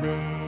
Hola,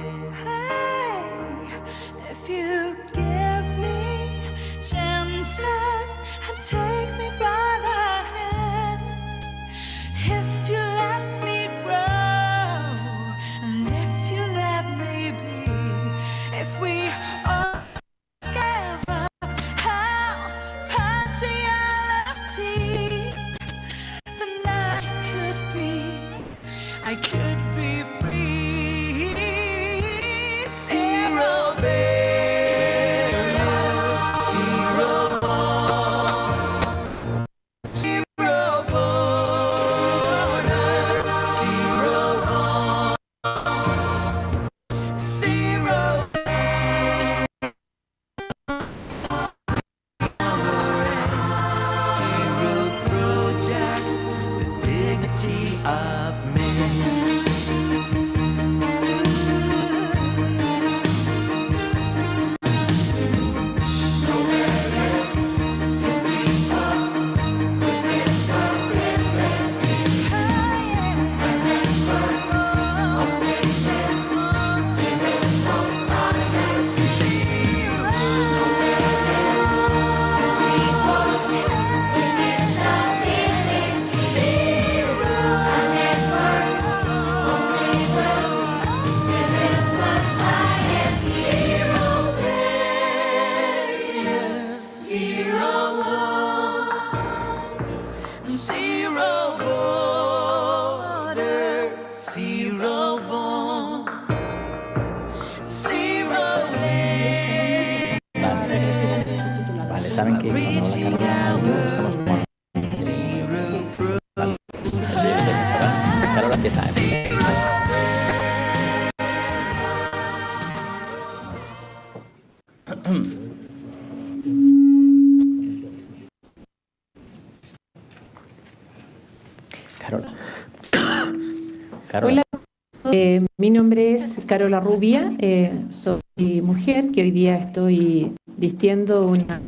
Carola Rubia, eh, soy mujer que hoy día estoy vistiendo una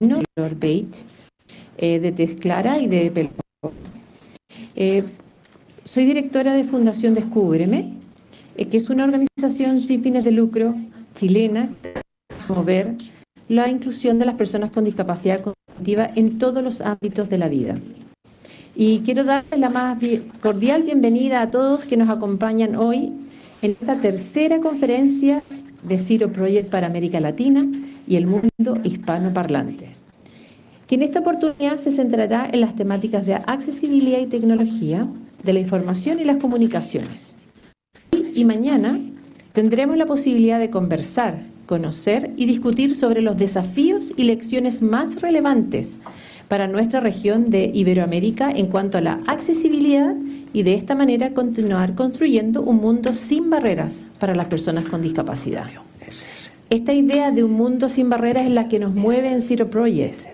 color beige eh, de tez clara y de pelo. soy directora de Fundación Descúbreme, que es una organización sin fines de lucro chilena que promover la inclusión de las personas con discapacidad cognitiva en todos los ámbitos de la vida. Y quiero darles la más cordial bienvenida a todos que nos acompañan hoy en esta tercera conferencia de Ciro Project para América Latina y el mundo hispanoparlante, que en esta oportunidad se centrará en las temáticas de accesibilidad y tecnología, de la información y las comunicaciones. Y mañana tendremos la posibilidad de conversar, conocer y discutir sobre los desafíos y lecciones más relevantes para nuestra región de Iberoamérica en cuanto a la accesibilidad y de esta manera continuar construyendo un mundo sin barreras para las personas con discapacidad. Esta idea de un mundo sin barreras es la que nos mueve en Zero Project.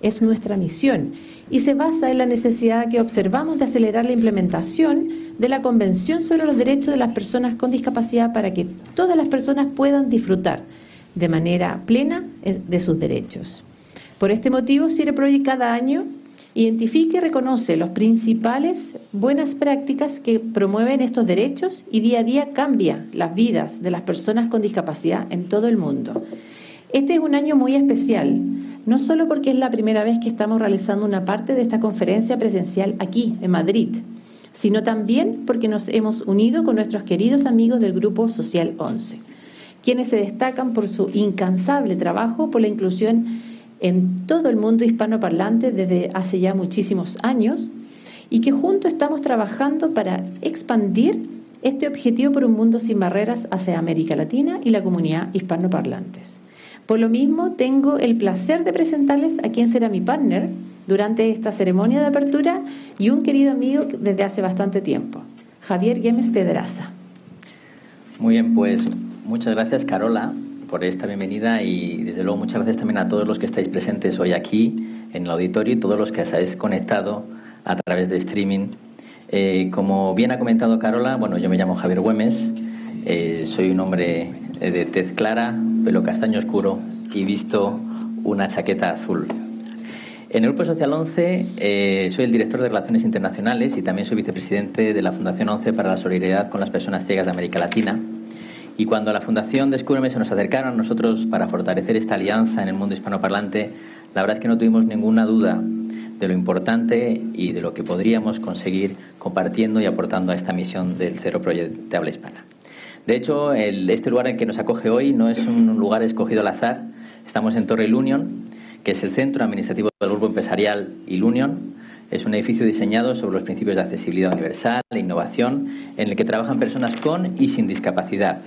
Es nuestra misión y se basa en la necesidad que observamos de acelerar la implementación de la Convención sobre los Derechos de las Personas con Discapacidad para que todas las personas puedan disfrutar de manera plena eh, de sus derechos. Por este motivo, Project cada año identifica y reconoce los principales buenas prácticas que promueven estos derechos y día a día cambia las vidas de las personas con discapacidad en todo el mundo. Este es un año muy especial, no solo porque es la primera vez que estamos realizando una parte de esta conferencia presencial aquí, en Madrid, sino también porque nos hemos unido con nuestros queridos amigos del Grupo Social 11, quienes se destacan por su incansable trabajo por la inclusión en todo el mundo hispanoparlante desde hace ya muchísimos años y que juntos estamos trabajando para expandir este objetivo por un mundo sin barreras hacia América Latina y la comunidad hispanoparlantes. Por lo mismo, tengo el placer de presentarles a quien será mi partner durante esta ceremonia de apertura y un querido amigo desde hace bastante tiempo, Javier Gómez Pedraza. Muy bien, pues muchas gracias Carola por esta bienvenida y desde luego muchas gracias también a todos los que estáis presentes hoy aquí en el auditorio y todos los que os habéis conectado a través de streaming. Eh, como bien ha comentado Carola, bueno, yo me llamo Javier Güemes, eh, soy un hombre de tez clara, pelo castaño oscuro y visto una chaqueta azul. En el Grupo Social 11 eh, soy el director de Relaciones Internacionales y también soy vicepresidente de la Fundación 11 para la Solidaridad con las Personas Ciegas de América Latina. Y cuando a la Fundación Descúbreme se nos acercaron nosotros para fortalecer esta alianza en el mundo hispanoparlante, la verdad es que no tuvimos ninguna duda de lo importante y de lo que podríamos conseguir compartiendo y aportando a esta misión del Cero Project de habla hispana. De hecho, este lugar en que nos acoge hoy no es un lugar escogido al azar. Estamos en Torre Ilunion, que es el centro administrativo del grupo empresarial Ilunion. Es un edificio diseñado sobre los principios de accesibilidad universal e innovación, en el que trabajan personas con y sin discapacidad.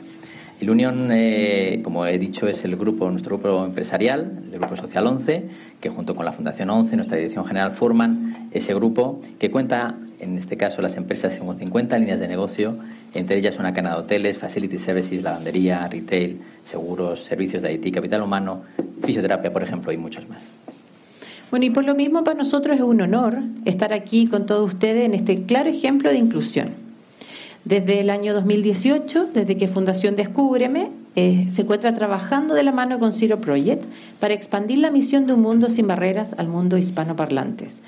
Ilunion, eh, como he dicho, es el grupo, nuestro grupo empresarial, el Grupo Social 11, que junto con la Fundación 11, nuestra dirección general, forman ese grupo que cuenta, en este caso, las empresas con 50 líneas de negocio, entre ellas una cadena de hoteles, facility services, lavandería, retail, seguros, servicios de IT, capital humano, fisioterapia, por ejemplo, y muchos más. Bueno, y por lo mismo para nosotros es un honor estar aquí con todos ustedes en este claro ejemplo de inclusión. Desde el año 2018, desde que Fundación Descúbreme eh, se encuentra trabajando de la mano con Zero Project para expandir la misión de un mundo sin barreras al mundo hispanoparlantes.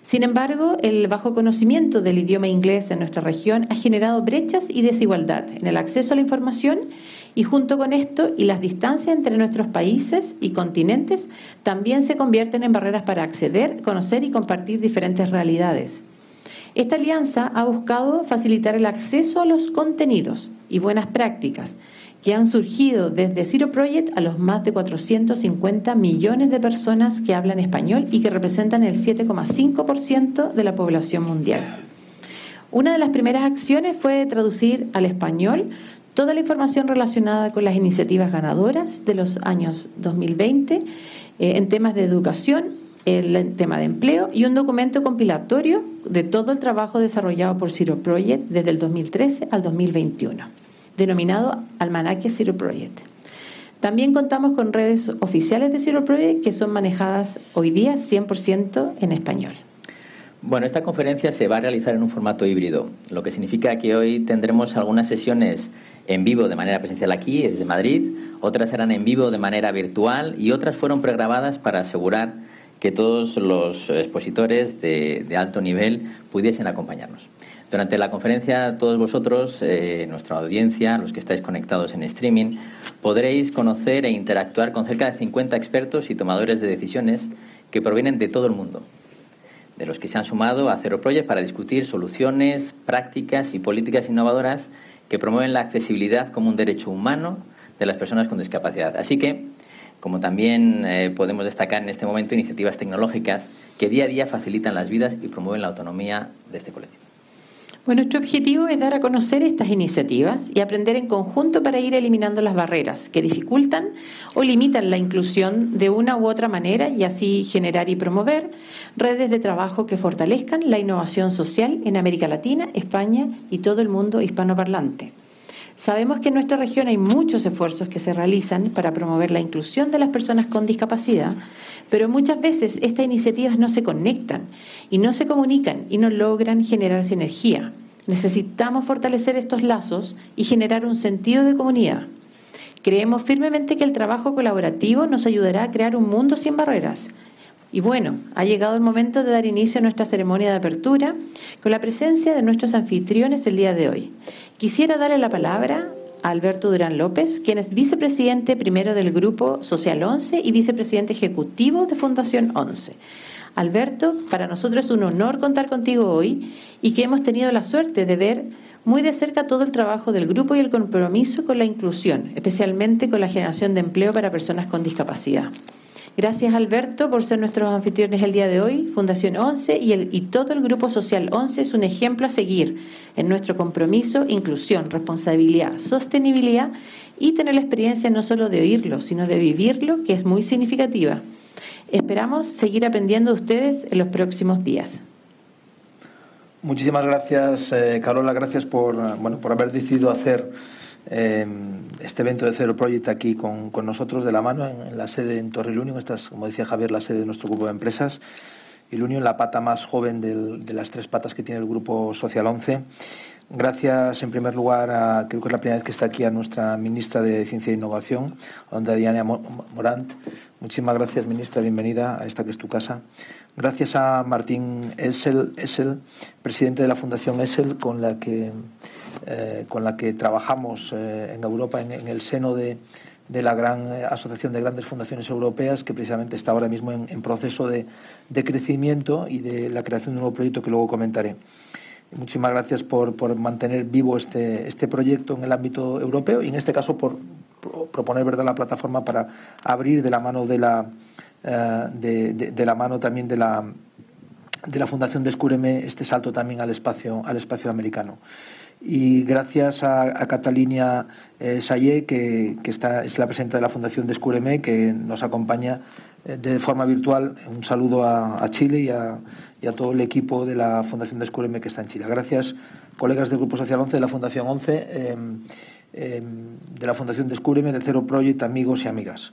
Sin embargo, el bajo conocimiento del idioma inglés en nuestra región ha generado brechas y desigualdad en el acceso a la información y junto con esto y las distancias entre nuestros países y continentes también se convierten en barreras para acceder, conocer y compartir diferentes realidades. Esta alianza ha buscado facilitar el acceso a los contenidos y buenas prácticas que han surgido desde Zero Project a los más de 450 millones de personas que hablan español y que representan el 7,5% de la población mundial. Una de las primeras acciones fue traducir al español toda la información relacionada con las iniciativas ganadoras de los años 2020 eh, en temas de educación el tema de empleo y un documento compilatorio de todo el trabajo desarrollado por Zero Project desde el 2013 al 2021, denominado Almanaque Zero Project. También contamos con redes oficiales de Zero Project que son manejadas hoy día 100% en español. Bueno, esta conferencia se va a realizar en un formato híbrido, lo que significa que hoy tendremos algunas sesiones en vivo de manera presencial aquí, desde Madrid, otras serán en vivo de manera virtual y otras fueron pregrabadas para asegurar que todos los expositores de, alto nivel pudiesen acompañarnos. Durante la conferencia, todos vosotros, eh, nuestra audiencia, los que estáis conectados en streaming, podréis conocer e interactuar con cerca de 50 expertos y tomadores de decisiones que provienen de todo el mundo, de los que se han sumado a Zero Project para discutir soluciones, prácticas y políticas innovadoras que promueven la accesibilidad como un derecho humano de las personas con discapacidad. Así que como también eh, podemos destacar en este momento iniciativas tecnológicas que día a día facilitan las vidas y promueven la autonomía de este colectivo. Bueno, nuestro objetivo es dar a conocer estas iniciativas y aprender en conjunto para ir eliminando las barreras que dificultan o limitan la inclusión de una u otra manera y así generar y promover redes de trabajo que fortalezcan la innovación social en América Latina, España y todo el mundo hispanoparlante. Sabemos que en nuestra región hay muchos esfuerzos que se realizan para promover la inclusión de las personas con discapacidad, pero muchas veces estas iniciativas no se conectan y no se comunican y no logran generar sinergia. Necesitamos fortalecer estos lazos y generar un sentido de comunidad. Creemos firmemente que el trabajo colaborativo nos ayudará a crear un mundo sin barreras y bueno, ha llegado el momento de dar inicio a nuestra ceremonia de apertura con la presencia de nuestros anfitriones el día de hoy. Quisiera darle la palabra a Alberto Durán López, quien es vicepresidente primero del Grupo Social 11 y vicepresidente ejecutivo de Fundación 11. Alberto, para nosotros es un honor contar contigo hoy y que hemos tenido la suerte de ver muy de cerca todo el trabajo del grupo y el compromiso con la inclusión, especialmente con la generación de empleo para personas con discapacidad. Gracias Alberto por ser nuestros anfitriones el día de hoy. Fundación 11 y, el, y todo el Grupo Social 11 es un ejemplo a seguir en nuestro compromiso, inclusión, responsabilidad, sostenibilidad y tener la experiencia no solo de oírlo, sino de vivirlo, que es muy significativa. Esperamos seguir aprendiendo de ustedes en los próximos días. Muchísimas gracias, eh, Carola. Gracias por, bueno, por haber decidido hacer Em, este evento de Zero Project aquí con, con nosotros de la mano en, la sede en Torrelunion. Esta es, como decía Javier, la sede de nuestro grupo de empresas. Y Ilunion, la pata más joven del, de las tres patas que tiene el grupo Social 11. Gracias, en primer lugar, a, creo que es la primera vez que está aquí a nuestra ministra de Ciencia e Innovación, a Diana Morant. Muchísimas gracias, ministra. Bienvenida a esta que es tu casa. Gracias a Martín Essel, presidente de la Fundación Essel, con la que, eh, con la que trabajamos eh, en Europa en, el seno de, de la gran eh, Asociación de Grandes Fundaciones Europeas, que precisamente está ahora mismo en, proceso de, de, crecimiento y de la creación de un nuevo proyecto que luego comentaré. Muchísimas gracias por, por mantener vivo este, este proyecto en el ámbito europeo y en este caso por proponer ¿verdad? la plataforma para abrir de la mano de la, de, la mano también de la, de la Fundación Descúbreme este salto también al espacio, al espacio americano. Y gracias a, a Catalina eh, que, que está, es la presidenta de la Fundación Descúbreme, que nos acompaña eh, de forma virtual. Un saludo a, Chile y a, y a todo el equipo de la Fundación Descúbreme que está en Chile. Gracias, colegas del Grupo Social 11, de la Fundación 11, eh, eh, de la Fundación Descúbreme, de Cero Project, amigos y amigas.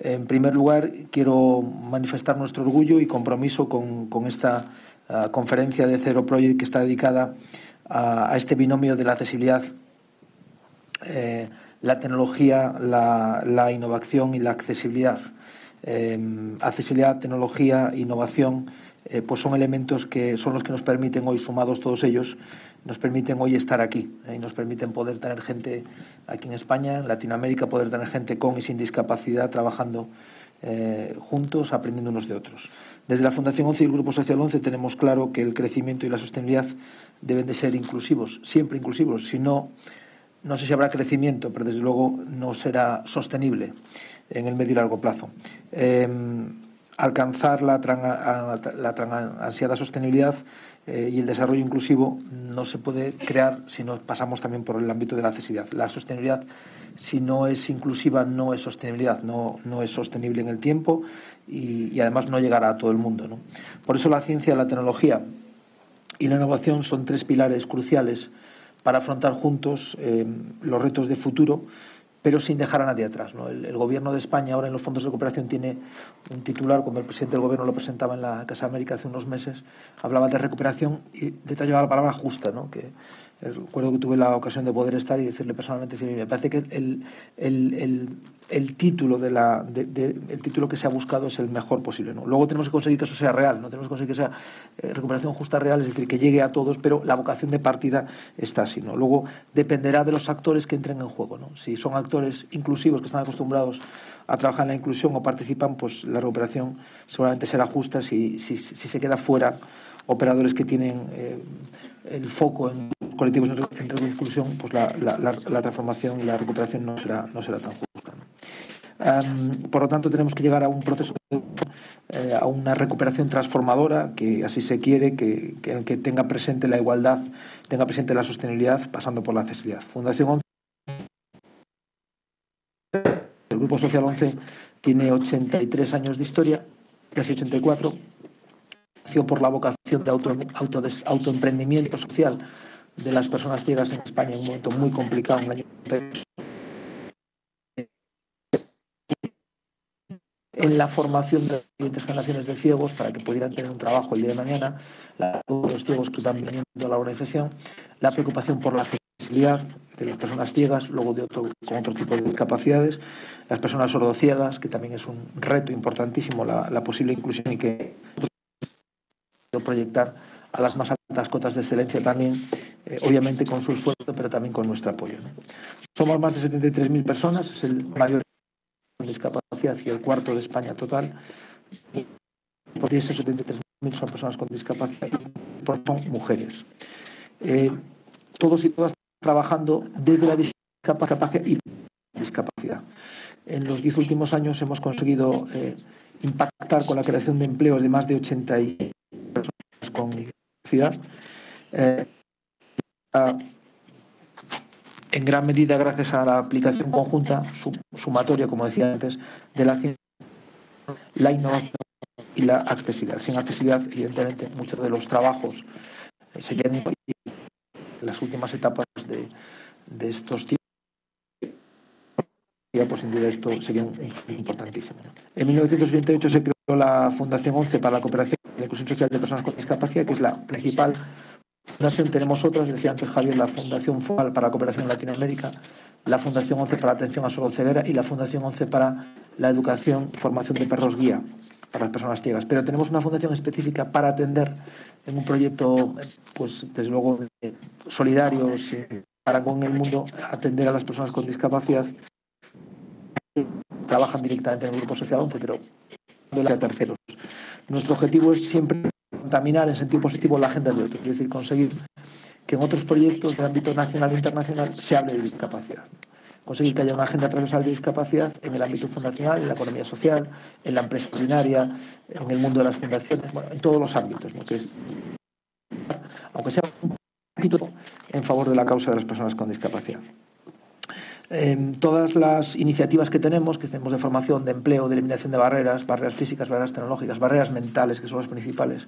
En primer lugar, quiero manifestar nuestro orgullo y compromiso con, con esta uh, conferencia de Cero Project que está dedicada a, este binomio de la accesibilidad, eh, la tecnología, la, innovación y la accesibilidad. Eh, accesibilidad, tecnología, innovación eh, pues son elementos que son los que nos permiten hoy, sumados todos ellos, nos permiten hoy estar aquí eh, y nos permiten poder tener gente aquí en España, en Latinoamérica, poder tener gente con y sin discapacidad trabajando juntos, aprendiendo unos de otros. Desde la Fundación 11 y el Grupo Social 11 tenemos claro que el crecimiento y la sostenibilidad deben de ser inclusivos, siempre inclusivos, si no, no sé si habrá crecimiento, pero desde luego no será sostenible en el medio y largo plazo. Eh, alcanzar la, ansiada sostenibilidad eh, y el desarrollo inclusivo no se puede crear si no pasamos también por el ámbito de la accesibilidad. La sostenibilidad, si no es inclusiva, no es sostenibilidad, no, no es sostenible en el tiempo y, y además no llegará a todo el mundo. ¿no? Por eso la ciencia, la tecnología y la innovación son tres pilares cruciales para afrontar juntos eh, los retos de futuro pero sin dejar a nadie atrás. El, Gobierno de España ahora en los fondos de cooperación tiene un titular, como el presidente del Gobierno lo presentaba en la Casa América hace unos meses, hablaba de recuperación y detallaba la palabra justa, ¿no? Recuerdo que tuve la ocasión de poder estar y decirle personalmente, decirle, me parece que el, el, el, el título de la, el título que se ha buscado es el mejor posible. ¿no? Luego tenemos que conseguir que eso sea real, no tenemos que conseguir que sea eh, recuperación justa real, es decir, que llegue a todos, pero la vocación de partida está así. ¿no? Luego dependerá de los actores que entren en juego. ¿no? Si son actores inclusivos que están acostumbrados a trabajar en la inclusión o participan, pues la recuperación seguramente será justa. Si, si, si se queda fuera operadores que tienen eh, el foco en colectivos en riesgo de exclusión, pues la, la, transformación y la recuperación no será, no será tan justa. por lo tanto, tenemos que llegar a un proceso, eh, a una recuperación transformadora, que así se quiere, que, que, que tenga presente la igualdad, tenga presente la sostenibilidad, pasando por la accesibilidad. Fundación 11. El Grupo Social 11 tiene 83 años de historia, casi 84 por la vocación de auto, auto, autoemprendimiento social de las personas ciegas en España en un momento muy complicado en el año en la formación de las siguientes generaciones de ciegos para que pudieran tener un trabajo el día de mañana, los ciegos que van viniendo a la organización, la preocupación por la accesibilidad de las personas ciegas, luego de otro, con otro tipo de discapacidades, las personas sordociegas, que también es un reto importantísimo la, la posible inclusión y que proyectar a las más altas cotas de excelencia también, eh, obviamente con su esfuerzo, pero también con nuestro apoyo. Somos más de 73.000 personas, es el mayor con discapacidad y el cuarto de España total. Por esos 73.000 son personas con discapacidad y por son mujeres. Eh, todos y todas trabajando desde la discapacidad y discapacidad. En los diez últimos años hemos conseguido eh, impactar con la creación de empleos de más de 80 y con discapacidad. Eh, en gran medida gracias a la aplicación conjunta, sumatoria, como decía antes, de la ciencia, la innovación y la accesibilidad. Sin accesibilidad, evidentemente, muchos de los trabajos serían en las últimas etapas de, de estos tipos. Pues sin duda esto sería importantísimo. En 1988 se creó la Fundación 11 para la cooperación y la inclusión social de personas con discapacidad, que es la principal fundación tenemos otras, decía antes Javier, la Fundación FOAL para la Cooperación en Latinoamérica, la Fundación 11 para la Atención a Ceguera y la Fundación 11 para la Educación Formación de Perros Guía para las personas ciegas. Pero tenemos una fundación específica para atender en un proyecto, pues desde luego, solidario, para con el mundo, atender a las personas con discapacidad trabajan directamente en el grupo social 11, pero de terceros. Nuestro objetivo es siempre contaminar en sentido positivo la agenda de otros, es decir, conseguir que en otros proyectos de ámbito nacional e internacional se hable de discapacidad. Conseguir que haya una agenda transversal de discapacidad en el ámbito fundacional, en la economía social, en la empresa ordinaria, en el mundo de las fundaciones, en todos los ámbitos, aunque sea un poquito en favor de la causa de las personas con discapacidad. Eh, todas las iniciativas que tenemos, que tenemos de formación, de empleo, de eliminación de barreras, barreras físicas, barreras tecnológicas, barreras mentales, que son las principales,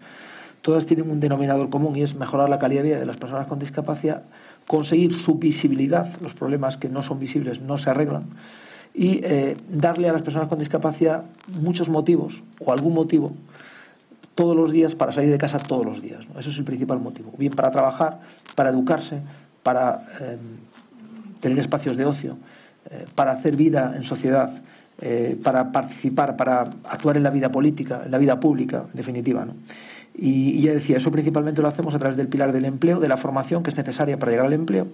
todas tienen un denominador común y es mejorar la calidad de vida de las personas con discapacidad, conseguir su visibilidad, los problemas que no son visibles no se arreglan, y eh, darle a las personas con discapacidad muchos motivos o algún motivo todos los días para salir de casa todos los días. Eso es el principal motivo. Bien para trabajar, para educarse, para eh, tener espacios de ocio, eh, para hacer vida en sociedad, para participar, para actuar en la vida política, en la vida pública, en definitiva. ¿no? Y, ya decía, eso principalmente lo hacemos a través del pilar del empleo, de la formación que es necesaria para llegar al empleo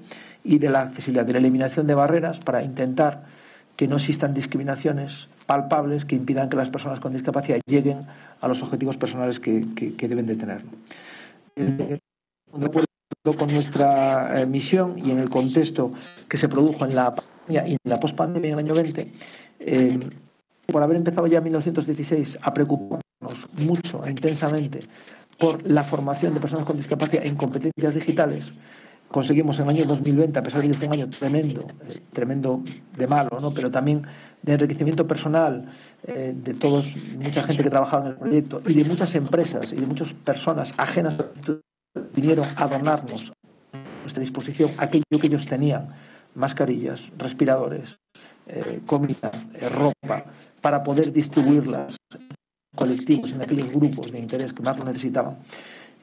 y de la accesibilidad, de la eliminación de barreras para intentar que no existan discriminaciones palpables que impidan que las personas con discapacidad lleguen a los objetivos personales que, deben de tener. Acuerdo con nuestra eh, misión y en el contexto que se produjo en la pandemia y en la pospandemia en el año 20, eh, por haber empezado ya en 1916 a preocuparnos mucho e intensamente por la formación de personas con discapacidad en competencias digitales, conseguimos en el año 2020, a pesar de que fue un año tremendo, eh, tremendo de malo, ¿no? pero también de enriquecimiento personal de todos, mucha gente que trabajaba en el proyecto y de muchas empresas y de muchas personas ajenas vinieron a donarnos a nuestra disposición aquello que ellos tenían, mascarillas, respiradores, eh, comida, ropa, para poder distribuirlas colectivos, en aquellos grupos de interés que más lo necesitaban.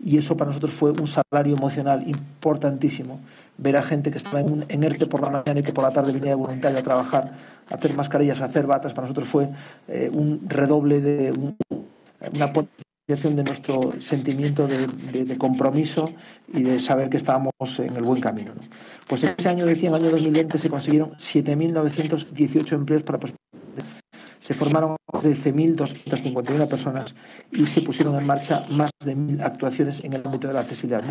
Y eso para nosotros fue un salario emocional importantísimo. Ver a gente que estaba en, un, en ERTE por la mañana y que por la tarde venía de voluntario a trabajar, a hacer mascarillas, a hacer batas, para nosotros fue eh, un redoble de una potenciación de nuestro sentimiento de, de, compromiso y de saber que estábamos en el buen camino. Pues ese año, decía, en el año 2020 se consiguieron 7.918 empleos para se formaron 13.251 personas y se pusieron en marcha más de mil actuaciones en el ámbito de la accesibilidad.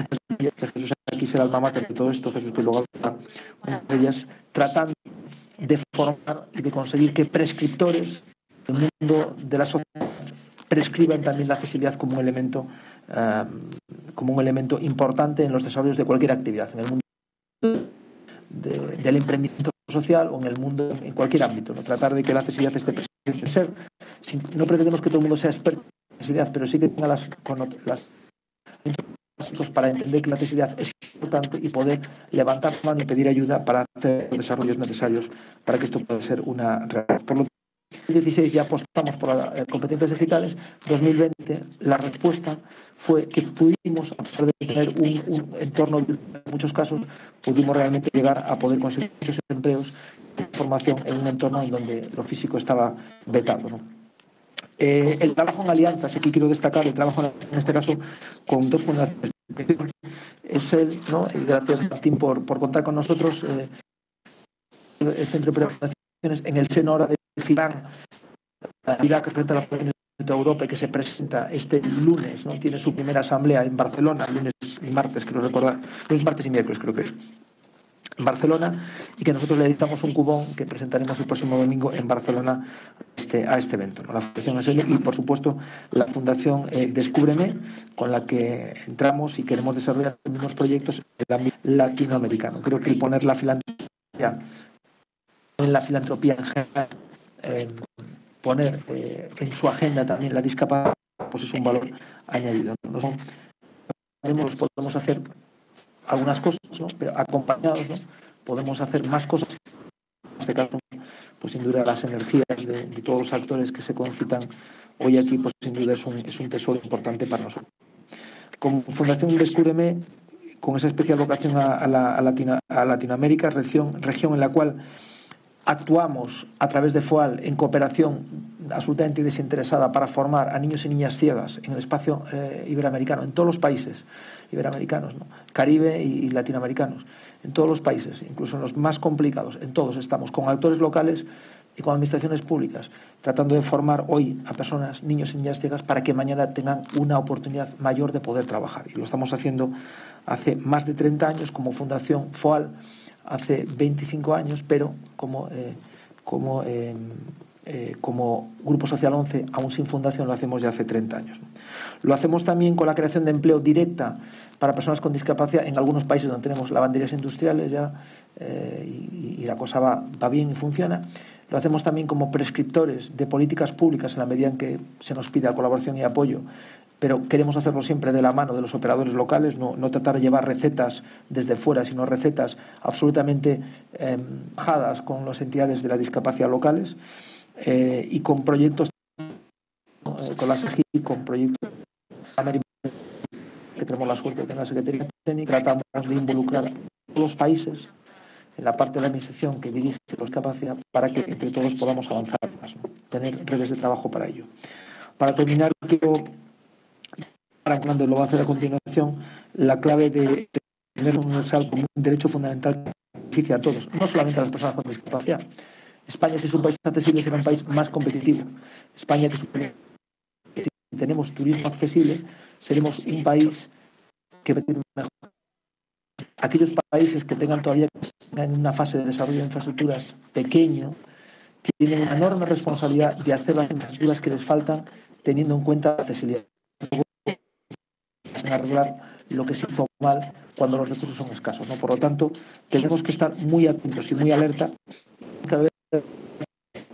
Jesús aquí será el alma de todo esto, Jesús, que luego una de ellas, tratando de formar y de conseguir que prescriptores del mundo de la sociedad prescriban también la accesibilidad como un elemento, eh, como un elemento importante en los desarrollos de cualquier actividad, en el mundo del emprendimiento social o en el mundo, en cualquier ámbito. Tratar de que la accesibilidad esté presente ser, no pretendemos que todo el mundo sea experto en accesibilidad, pero sí que tenga las, las básicos para entender que la accesibilidad es importante y poder levantar mano y pedir ayuda para hacer los desarrollos necesarios para que esto pueda ser una realidad. Por lo 2016 ya apostamos por eh, competencias digitales. 2020 la respuesta fue que pudimos, a pesar de tener un, un entorno en muchos casos, pudimos realmente llegar a poder conseguir muchos empleos formación en un entorno en donde lo físico estaba vetado. Eh, el trabajo en alianzas, aquí quiero destacar el trabajo en este caso con dos fundaciones. Es el, ¿no? gracias Martín por, por contar con nosotros, eh, el Centro de Operaciones en el seno ahora de La entidad que representa a fundaciones de Europa y que se presenta este lunes, ¿no? tiene su primera asamblea en Barcelona, lunes y martes, quiero recordar, lunes, martes y miércoles creo que es en Barcelona y que nosotros le editamos un cubón que presentaremos el próximo domingo en Barcelona este, a este evento. La Fundación SL y, por supuesto, la Fundación eh, Descúbreme, con la que entramos y queremos desarrollar los mismos proyectos en el ámbito latinoamericano. Creo que el poner la filantropía en la filantropía en general, poner eh, en su agenda también la discapacidad, pues es un valor añadido. Nosotros podemos hacer algunas cosas, pero acompañados podemos hacer más cosas. En este caso, pues sin duda las energías de, todos los actores que se concitan hoy aquí, pues sin duda es un, es un tesoro importante para nosotros. Como Fundación Descúbreme con esa especial vocación a, la, a, Latinoamérica, región, región en la cual actuamos a través de FOAL en cooperación absolutamente desinteresada para formar a niños y niñas ciegas en el espacio eh, iberoamericano, en todos los países iberoamericanos, Caribe y, latinoamericanos, en todos los países, incluso en los más complicados, en todos estamos, con actores locales y con administraciones públicas, tratando de formar hoy a personas, niños y niñas ciegas, para que mañana tengan una oportunidad mayor de poder trabajar. Y lo estamos haciendo hace más de 30 años como Fundación FOAL, hace 25 años, pero como, eh, como, eh, eh, como Grupo Social 11, aún sin fundación, lo hacemos ya hace 30 años. Lo hacemos también con la creación de empleo directa para personas con discapacidad en algunos países donde tenemos lavanderías industriales ya y, y, la cosa va, va bien y funciona. Lo hacemos también como prescriptores de políticas públicas en la medida en que se nos pida colaboración y apoyo pero queremos hacerlo siempre de la mano de los operadores locales, no, tratar de llevar recetas desde fuera, sino recetas absolutamente eh, bajadas con las entidades de la discapacidad locales eh, y con proyectos, eh, con la SEGI, con proyectos que tenemos la suerte de tener la Secretaría Técnica, tratamos de involucrar a los países en la parte de la administración que dirige la discapacidad para que entre todos podamos avanzar más, tener redes de trabajo para ello. Para terminar, quiero cuando lo va a hacer a continuación, la clave de tener universal como un derecho fundamental que beneficia a todos, no solamente a las personas con discapacidad. España, si es un país accesible, será un país más competitivo. España, si tenemos turismo accesible, seremos un país que va a tener mejor. Aquellos países que tengan todavía en una fase de desarrollo de infraestructuras pequeño, tienen una enorme responsabilidad de hacer las infraestructuras que les faltan teniendo en cuenta la accesibilidad arreglar lo que se hizo mal cuando los recursos son escasos. ¿no? Por lo tanto, tenemos que estar muy atentos y muy alerta.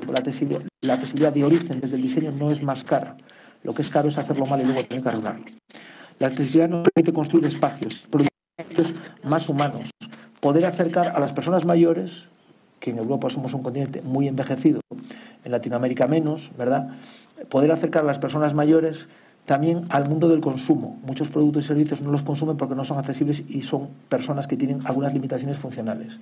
La accesibilidad, de origen desde el diseño no es más cara. Lo que es caro es hacerlo mal y luego tener que arreglarlo. La accesibilidad nos permite construir espacios, más humanos, poder acercar a las personas mayores, que en Europa somos un continente muy envejecido, en Latinoamérica menos, ¿verdad? Poder acercar a las personas mayores también al mundo del consumo. Muchos productos y servicios no los consumen porque no son accesibles y son personas que tienen algunas limitaciones funcionales.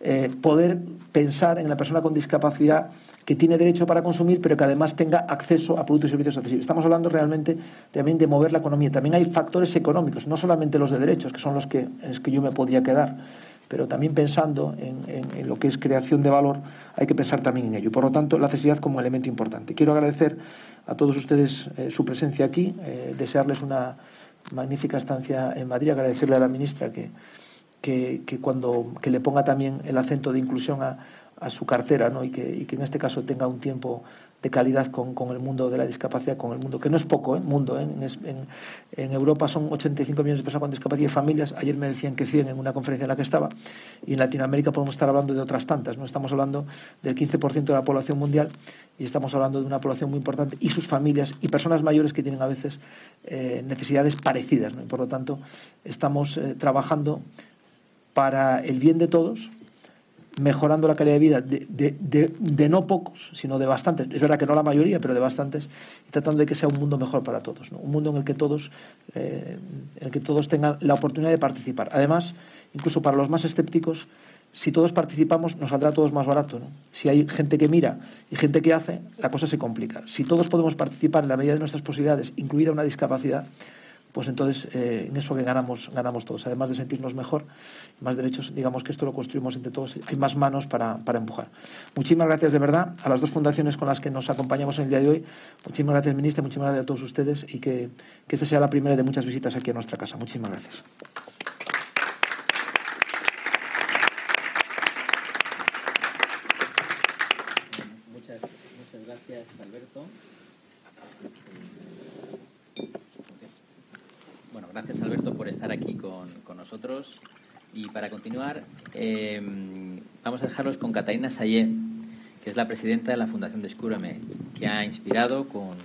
Eh, poder pensar en la persona con discapacidad que tiene derecho para consumir, pero que además tenga acceso a productos y servicios accesibles. Estamos hablando realmente también de mover la economía. También hay factores económicos, no solamente los de derechos, que son los que, en que yo me podía quedar, pero también pensando en, lo que es creación de valor, hay que pensar también en ello. Por lo tanto, la accesibilidad como elemento importante. Quiero agradecer a todos ustedes eh, su presencia aquí, eh, desearles una magnífica estancia en Madrid, agradecerle a la ministra que, que, cuando, que le ponga también el acento de inclusión a, su cartera ¿no? y, que, en este caso tenga un tiempo de calidad con, el mundo de la discapacidad, con el mundo, que no es poco, ¿eh? mundo. ¿eh? En, Europa son 85 millones de personas con discapacidad y familias. Ayer me decían que 100 en una conferencia en la que estaba. Y en Latinoamérica podemos estar hablando de otras tantas. ¿no? Estamos hablando del 15% de la población mundial y estamos hablando de una población muy importante y sus familias y personas mayores que tienen a veces eh, necesidades parecidas. Y por lo tanto, estamos eh, trabajando para el bien de todos, mejorando la calidad de vida de, no pocos, sino de bastantes. Es verdad que no la mayoría, pero de bastantes, tratando de que sea un mundo mejor para todos, un mundo en el que todos, eh, en el que todos tengan la oportunidad de participar. Además, incluso para los más escépticos, si todos participamos, nos saldrá a todos más barato. Si hay gente que mira y gente que hace, la cosa se complica. Si todos podemos participar en la medida de nuestras posibilidades, incluida una discapacidad, pues entonces eh, en eso que ganamos, ganamos todos. Además de sentirnos mejor, más derechos, digamos que esto lo construimos entre todos, hay más manos para, para, empujar. Muchísimas gracias de verdad a las dos fundaciones con las que nos acompañamos en el día de hoy. Muchísimas gracias, ministra, muchísimas gracias a todos ustedes y que, que esta sea la primera de muchas visitas aquí a nuestra casa. Muchísimas gracias. Muchas, muchas gracias, Alberto. gracias Alberto por estar aquí con, nosotros. Y para em, vamos a dejarlos con Catalina Sayé, que es la presidenta de la Fundación Descúbrame, que ha inspirado con,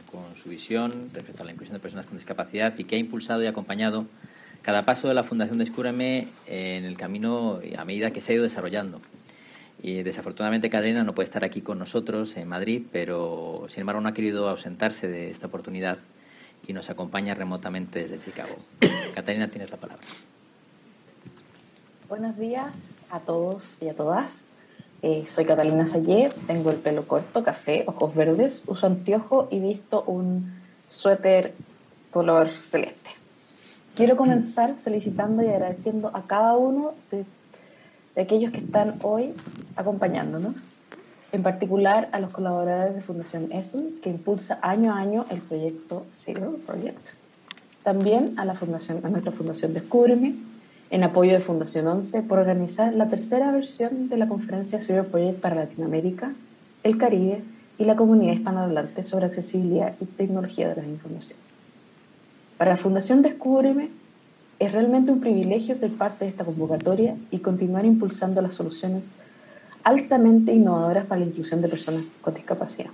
su visión respecto a la inclusión de personas con discapacidad y que ha impulsado y acompañado cada paso de la Fundación Descúbrame en el camino a medida que se ha ido desarrollando. Desafortunadamente Cadena no puede estar aquí con nosotros en Madrid, pero sin embargo no ha querido ausentarse de esta oportunidad y nos acompaña remotamente desde Chicago. Catalina, tienes la palabra. Buenos días a todos y a todas. Eh, soy Catalina Sayé, tengo el pelo corto, café, ojos verdes, uso anteojo y visto un suéter color celeste. Quiero comenzar felicitando y agradeciendo a cada uno de, aquellos que están hoy acompañándonos, en particular a los colaboradores de Fundación ESUN, que impulsa año a año el proyecto Zero Project. También a, la fundación, a nuestra Fundación Descúbreme, en apoyo de Fundación 11 por organizar la tercera versión de la conferencia Zero Project para Latinoamérica, el Caribe y la comunidad hispanohablante sobre accesibilidad y tecnología de la información. Para la Fundación Descúbreme es realmente un privilegio ser parte de esta convocatoria y continuar impulsando las soluciones altamente innovadoras para la inclusión de personas con discapacidad.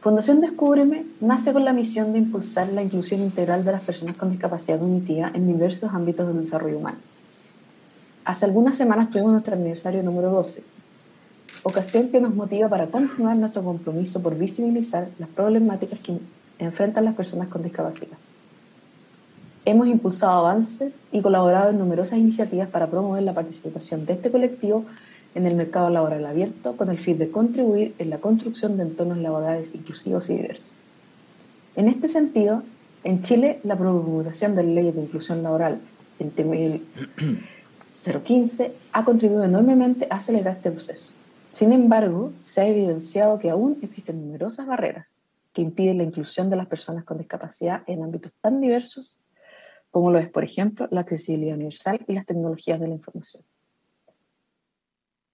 Fundación Descúbreme nace con la misión de impulsar la inclusión integral de las personas con discapacidad cognitiva en diversos ámbitos del desarrollo humano. Hace algunas semanas tuvimos nuestro aniversario número 12, ocasión que nos motiva para continuar nuestro compromiso por visibilizar las problemáticas que enfrentan las personas con discapacidad. Hemos impulsado avances y colaborado en numerosas iniciativas para promover la participación de este colectivo en el mercado laboral abierto con el fin de contribuir en la construcción de entornos laborales inclusivos y diversos. En este sentido, en Chile, la promulgación de la Ley de Inclusión Laboral en TML 015 ha contribuido enormemente a acelerar este proceso. Sin embargo, se ha evidenciado que aún existen numerosas barreras que impiden la inclusión de las personas con discapacidad en ámbitos tan diversos como lo es, por ejemplo, la accesibilidad universal y las tecnologías de la información.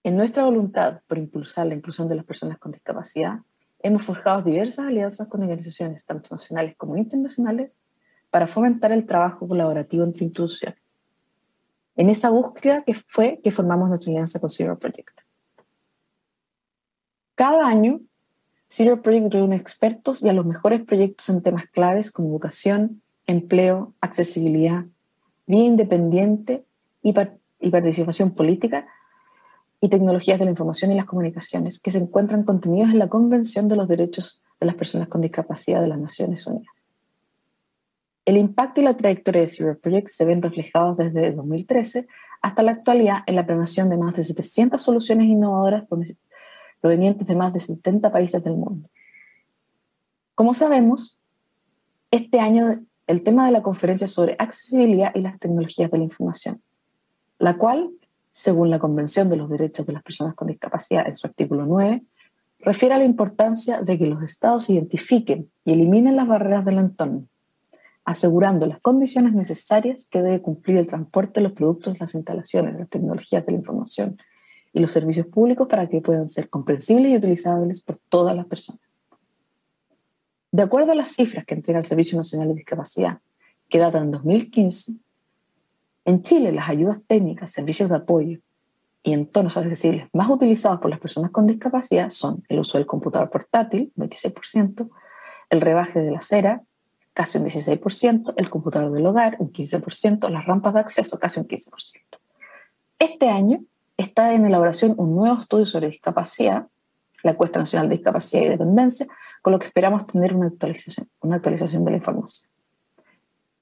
En nuestra voluntad por impulsar la inclusión de las personas con discapacidad, hemos forjado diversas alianzas con organizaciones tanto nacionales como internacionales para fomentar el trabajo colaborativo entre instituciones. En esa búsqueda que fue que formamos nuestra alianza con Zero Project. Cada año, Zero Project reúne expertos y a los mejores proyectos en temas claves como educación, empleo, accesibilidad, vía independiente y, y participación política y Tecnologías de la Información y las Comunicaciones, que se encuentran contenidos en la Convención de los Derechos de las Personas con Discapacidad de las Naciones Unidas. El impacto y la trayectoria de Zero Project se ven reflejados desde 2013 hasta la actualidad en la premiación de más de 700 soluciones innovadoras provenientes de más de 70 países del mundo. Como sabemos, este año el tema de la conferencia sobre accesibilidad y las tecnologías de la información, la cual según la Convención de los Derechos de las Personas con Discapacidad en su artículo 9, refiere a la importancia de que los estados identifiquen y eliminen las barreras del entorno, asegurando las condiciones necesarias que debe cumplir el transporte de los productos, las instalaciones, las tecnologías de la información y los servicios públicos para que puedan ser comprensibles y utilizables por todas las personas. De acuerdo a las cifras que entrega el Servicio Nacional de Discapacidad, que datan en 2015, en Chile, las ayudas técnicas, servicios de apoyo y entornos accesibles más utilizados por las personas con discapacidad son el uso del computador portátil, 26%, el rebaje de la acera, casi un 16%, el computador del hogar, un 15%, las rampas de acceso, casi un 15%. Este año está en elaboración un nuevo estudio sobre discapacidad, la Encuesta Nacional de Discapacidad y Dependencia, con lo que esperamos tener una actualización, una actualización de la información.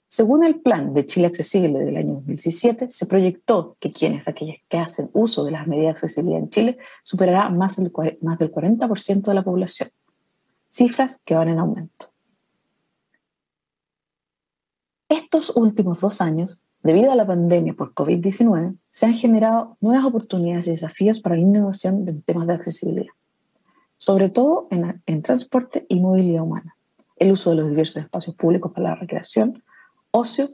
Según el plan de Chile Accesible del año 2017, se proyectó que quienes, aquellos que hacen uso de las medidas de accesibilidad en Chile, superará más del, más del 40% de la población. Cifras que van en aumento. Estos últimos dos años, debido a la pandemia por COVID-19, se han generado nuevas oportunidades y desafíos para la innovación en temas de accesibilidad, sobre todo en, en transporte y movilidad humana, el uso de los diversos espacios públicos para la recreación, ocio,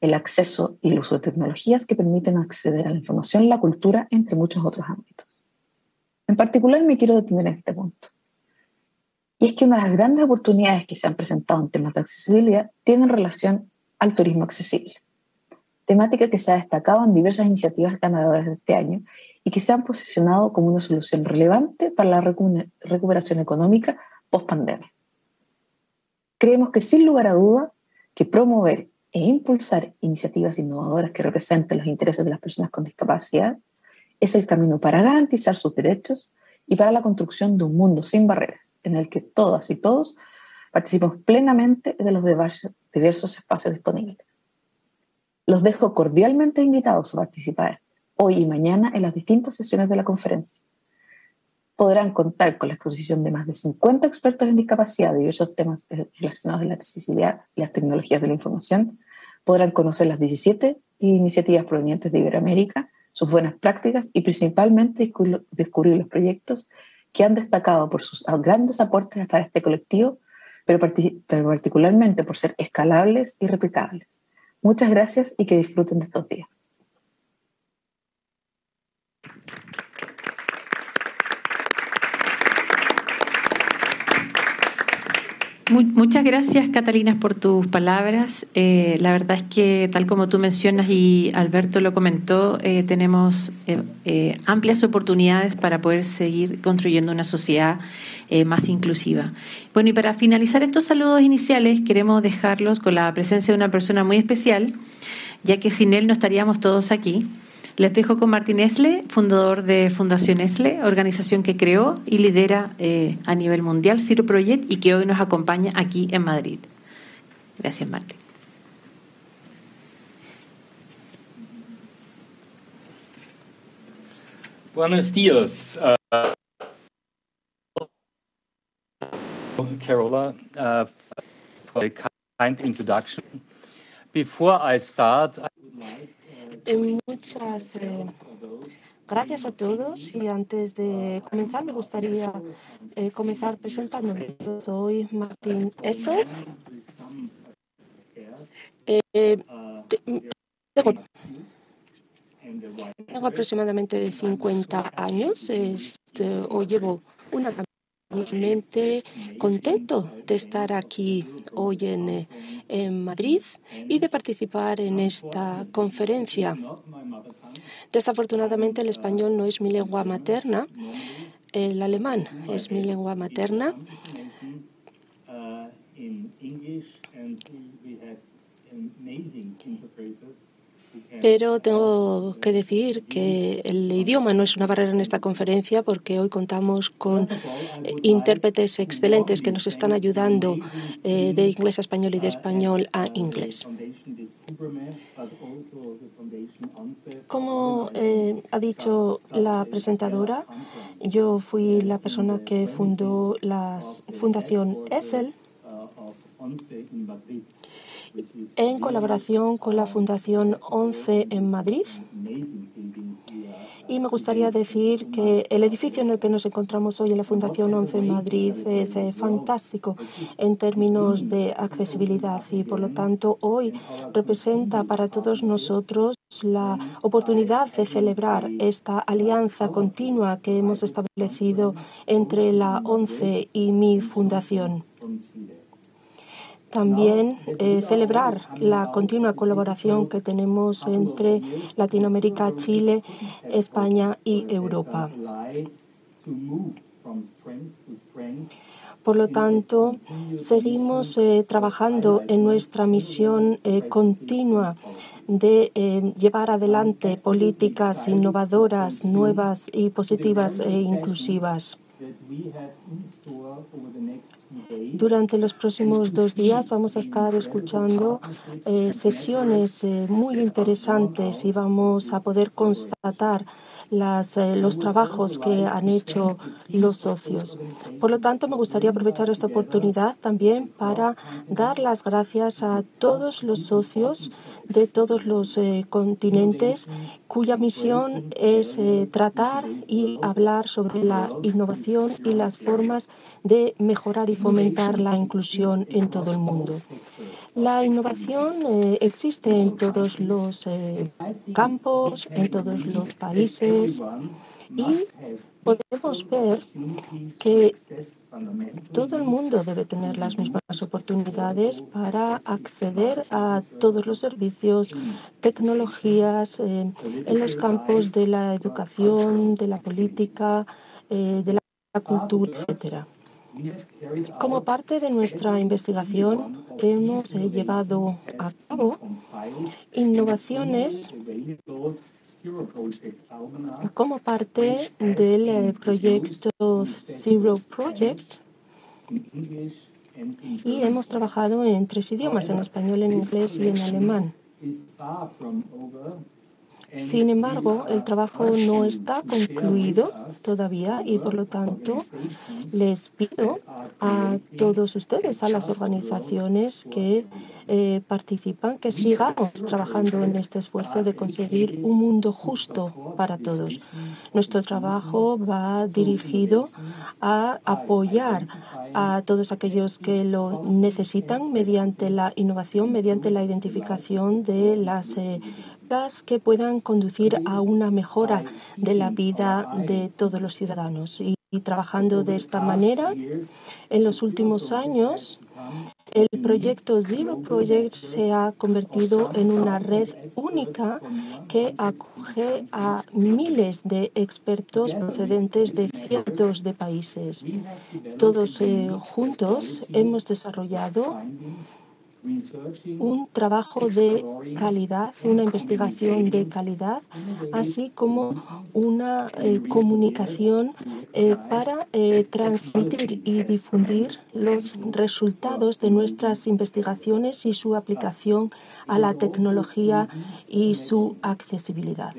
el acceso y el uso de tecnologías que permiten acceder a la información, la cultura, entre muchos otros ámbitos. En particular me quiero detener en este punto. Y es que una de las grandes oportunidades que se han presentado en temas de accesibilidad tienen relación al turismo accesible, temática que se ha destacado en diversas iniciativas ganadoras de este año y que se han posicionado como una solución relevante para la recuperación económica post pandemia. Creemos que sin lugar a duda que promover e impulsar iniciativas innovadoras que representen los intereses de las personas con discapacidad es el camino para garantizar sus derechos y para la construcción de un mundo sin barreras, en el que todas y todos participemos plenamente de los diversos espacios disponibles. Los dejo cordialmente invitados a participar hoy y mañana en las distintas sesiones de la conferencia. Podrán contar con la exposición de más de 50 expertos en discapacidad diversos temas relacionados a la accesibilidad y las tecnologías de la información. Podrán conocer las 17 iniciativas provenientes de Iberoamérica, sus buenas prácticas y principalmente descubrir los proyectos que han destacado por sus grandes aportes para este colectivo, pero, pero particularmente por ser escalables y replicables. Muchas gracias y que disfruten de estos días. Muchas gracias, Catalina, por tus palabras. Eh, la verdad es que, tal como tú mencionas y Alberto lo comentó, eh, tenemos eh, amplias oportunidades para poder seguir construyendo una sociedad más inclusiva. Bueno, y para finalizar estos saludos iniciales, queremos dejarlos con la presencia de una persona muy especial, ya que sin él no estaríamos todos aquí. Les dejo con Martín Esle, fundador de Fundación Esle, organización que creó y lidera eh, a nivel mundial Ciro Project y que hoy nos acompaña aquí en Madrid. Gracias, Martín. Buenos días. Uh, Carola, uh, for a kind introduction. Before I start, eh, muchas eh, gracias a todos y antes de comenzar me gustaría eh, comenzar presentándome. Soy Martín Esser. tengo, aproximadamente 50 años este, o llevo una Realmente contento de estar aquí hoy en, en, Madrid y de participar en esta conferencia. Desafortunadamente el español no es mi lengua materna, el alemán es mi lengua materna pero tengo que decir que el idioma no es una barrera en esta conferencia porque hoy contamos con intérpretes excelentes que nos están ayudando eh, de inglés a español y de español a inglés. Como eh, ha dicho la presentadora, yo fui la persona que fundó la Fundación ESEL en colaboración con la Fundación 11 en Madrid. Y me gustaría decir que el edificio en el que nos encontramos hoy en la Fundación 11 en Madrid es eh, fantástico en términos de accesibilidad y por lo tanto hoy representa para todos nosotros la oportunidad de celebrar esta alianza continua que hemos establecido entre la 11 y mi fundación también eh, celebrar la continua colaboración que tenemos entre Latinoamérica, Chile, España y Europa. Por lo tanto, seguimos eh, trabajando en nuestra misión eh, continua de llevar adelante políticas innovadoras, nuevas y positivas e inclusivas. Durante los próximos dos días vamos a estar escuchando eh, sesiones eh, muy interesantes y vamos a poder constatar eh, los trabajos que han hecho los socios. Por lo tanto, me gustaría aprovechar esta oportunidad también para dar las gracias a todos los socios de todos los continentes cuya misión es tratar y hablar sobre la innovación y las formas de mejorar y fomentar la inclusión en todo el mundo. La innovación eh, existe en todos los eh, campos, en todos los países y podemos ver que todo el mundo debe tener las mismas oportunidades para acceder a todos los servicios, tecnologías eh, en los campos de la educación, de la política, de la cultura, etcétera. Como parte de nuestra investigación, hemos eh, llevado a cabo innovaciones como parte del eh, proyecto Zero Project y hemos trabajado en tres idiomas, en español, en inglés y en alemán. Sin embargo, el trabajo no está concluido todavía y por lo tanto les pido a todos ustedes, a las organizaciones que eh, participan, que sigamos trabajando en este esfuerzo de conseguir un mundo justo para todos. Nuestro trabajo va dirigido a apoyar a todos aquellos que lo necesitan mediante la innovación, mediante la identificación de las eh, que puedan conducir a una mejora de la vida de todos los ciudadanos. Y, trabajando de esta manera, en los últimos años, el proyecto Zero Project se ha convertido en una red única que acoge a miles de expertos procedentes de cientos de países. Todos eh, juntos hemos desarrollado un trabajo de calidad, una investigación de calidad, así como una eh, comunicación eh, para eh, transmitir y difundir los resultados de nuestras investigaciones y su aplicación a la tecnología y su accesibilidad.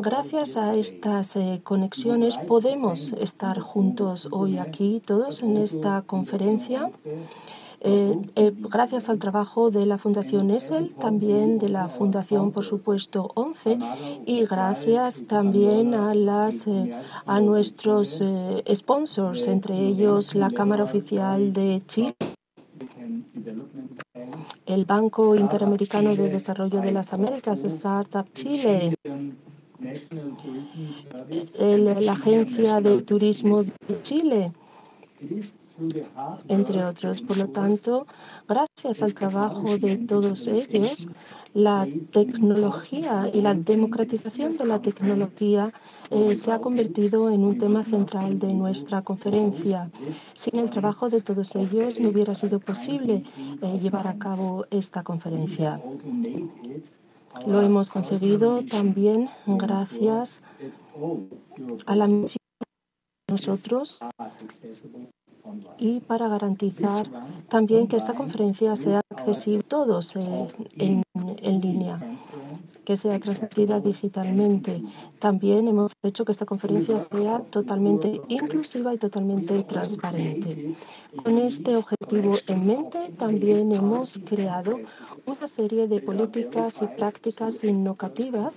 Gracias a estas conexiones podemos estar juntos hoy aquí, todos en esta conferencia. Eh, eh, gracias al trabajo de la Fundación ESEL, también de la Fundación, por supuesto, 11, y gracias también a, las, eh, a nuestros sponsors, entre ellos la Cámara Oficial de Chile el Banco Interamericano de Desarrollo de las Américas, Startup Chile, la Agencia de Turismo de Chile, entre otros. Por lo tanto, gracias al trabajo de todos ellos, la tecnología y la democratización de la tecnología eh, se ha convertido en un tema central de nuestra conferencia. Sin el trabajo de todos ellos no hubiera sido posible eh, llevar a cabo esta conferencia. Lo hemos conseguido también gracias a la misión de nosotros y para garantizar también que esta conferencia sea accesible a todos eh, en, en, línea, que sea transmitida digitalmente. También hemos hecho que esta conferencia sea totalmente inclusiva y totalmente transparente. Con este objetivo en mente, también hemos creado una serie de políticas y prácticas innovativas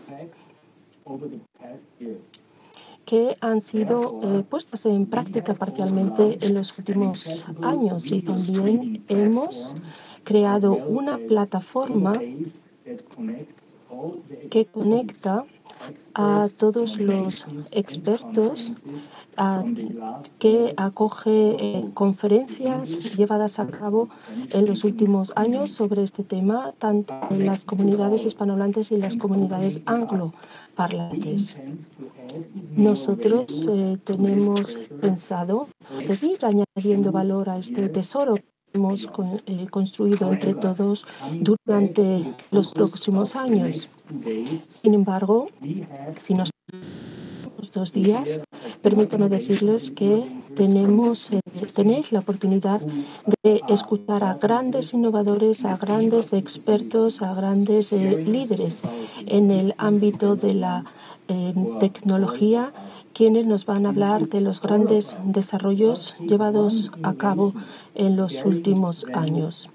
que han sido eh, puestas en práctica parcialmente en los últimos años. Y también hemos creado una plataforma que conecta a todos los expertos que acoge eh, conferencias llevadas a cabo en los últimos años sobre este tema, tanto en las comunidades hispanohablantes y las comunidades angloparlantes. Nosotros eh, tenemos pensado seguir añadiendo valor a este tesoro que hemos eh, construido entre todos durante los próximos años. Sin embargo, si nos dos días, permítanme decirles que tenemos, eh, tenéis la oportunidad de escuchar a grandes innovadores, a grandes expertos, a grandes líderes en el ámbito de la tecnología, quienes nos van a hablar de los grandes desarrollos llevados a cabo en los últimos años.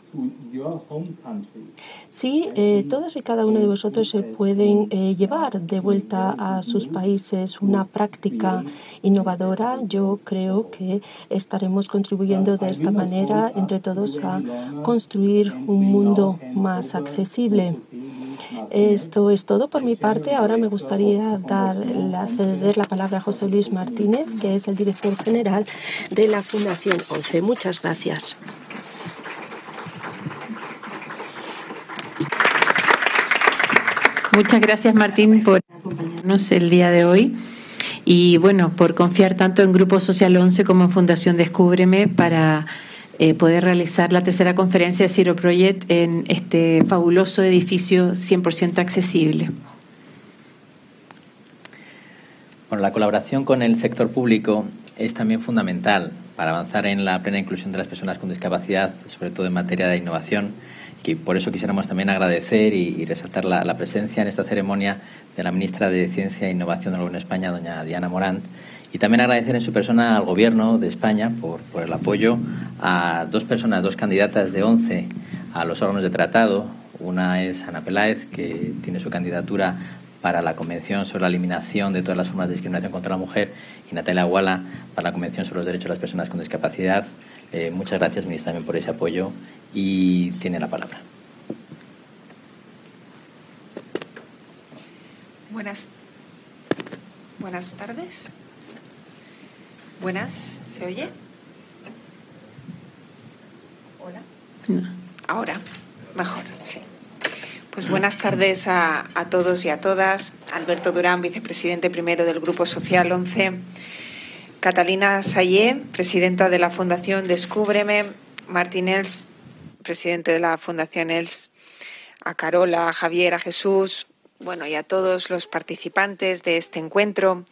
Si eh, todas y cada uno de vosotros se pueden eh, llevar de vuelta a sus países una práctica innovadora, yo creo que estaremos contribuyendo de esta manera entre todos a construir un mundo más accesible. Esto es todo por mi parte. Ahora me gustaría dar la, ceder la palabra a José Luis Martínez, que es el director general de la Fundación 11. Muchas gracias. Muchas gracias, Martín, por acompañarnos el día de hoy y bueno, por confiar tanto en Grupo Social 11 como en Fundación Descúbreme para eh, poder realizar la tercera conferencia de Zero Project en este fabuloso edificio 100% accesible. Bueno, la colaboración con el sector público es también fundamental para avanzar en la plena inclusión de las personas con discapacidad, sobre todo en materia de innovación. Y por eso quisiéramos también agradecer y, resaltar la, presencia en esta ceremonia de la ministra de Ciencia e Innovación del Gobierno de España, doña Diana Morant, y también agradecer en su persona al Gobierno de España por, el apoyo a dos personas, dos candidatas de 11 a los órganos de tratado. Una es Ana Peláez, que tiene su candidatura para la Convención sobre la Eliminación de todas las formas de discriminación contra la mujer y Natalia Aguala para la Convención sobre los Derechos de las Personas con Discapacidad. Eh, muchas gracias, ministra, también por ese apoyo y tiene la palabra. Buenas, buenas tardes. Buenas, ¿se oye? Hola. Ahora, mejor, sí. Pues buenas tardes a, todos y a todas. Alberto Durán, vicepresidente primero del Grupo Social 11. Catalina Sayé, presidenta de la Fundación Descúbreme. Martín Els, presidente de la Fundación Els. A Carola, a Javier, a Jesús, bueno, y a todos los participantes de este encuentro.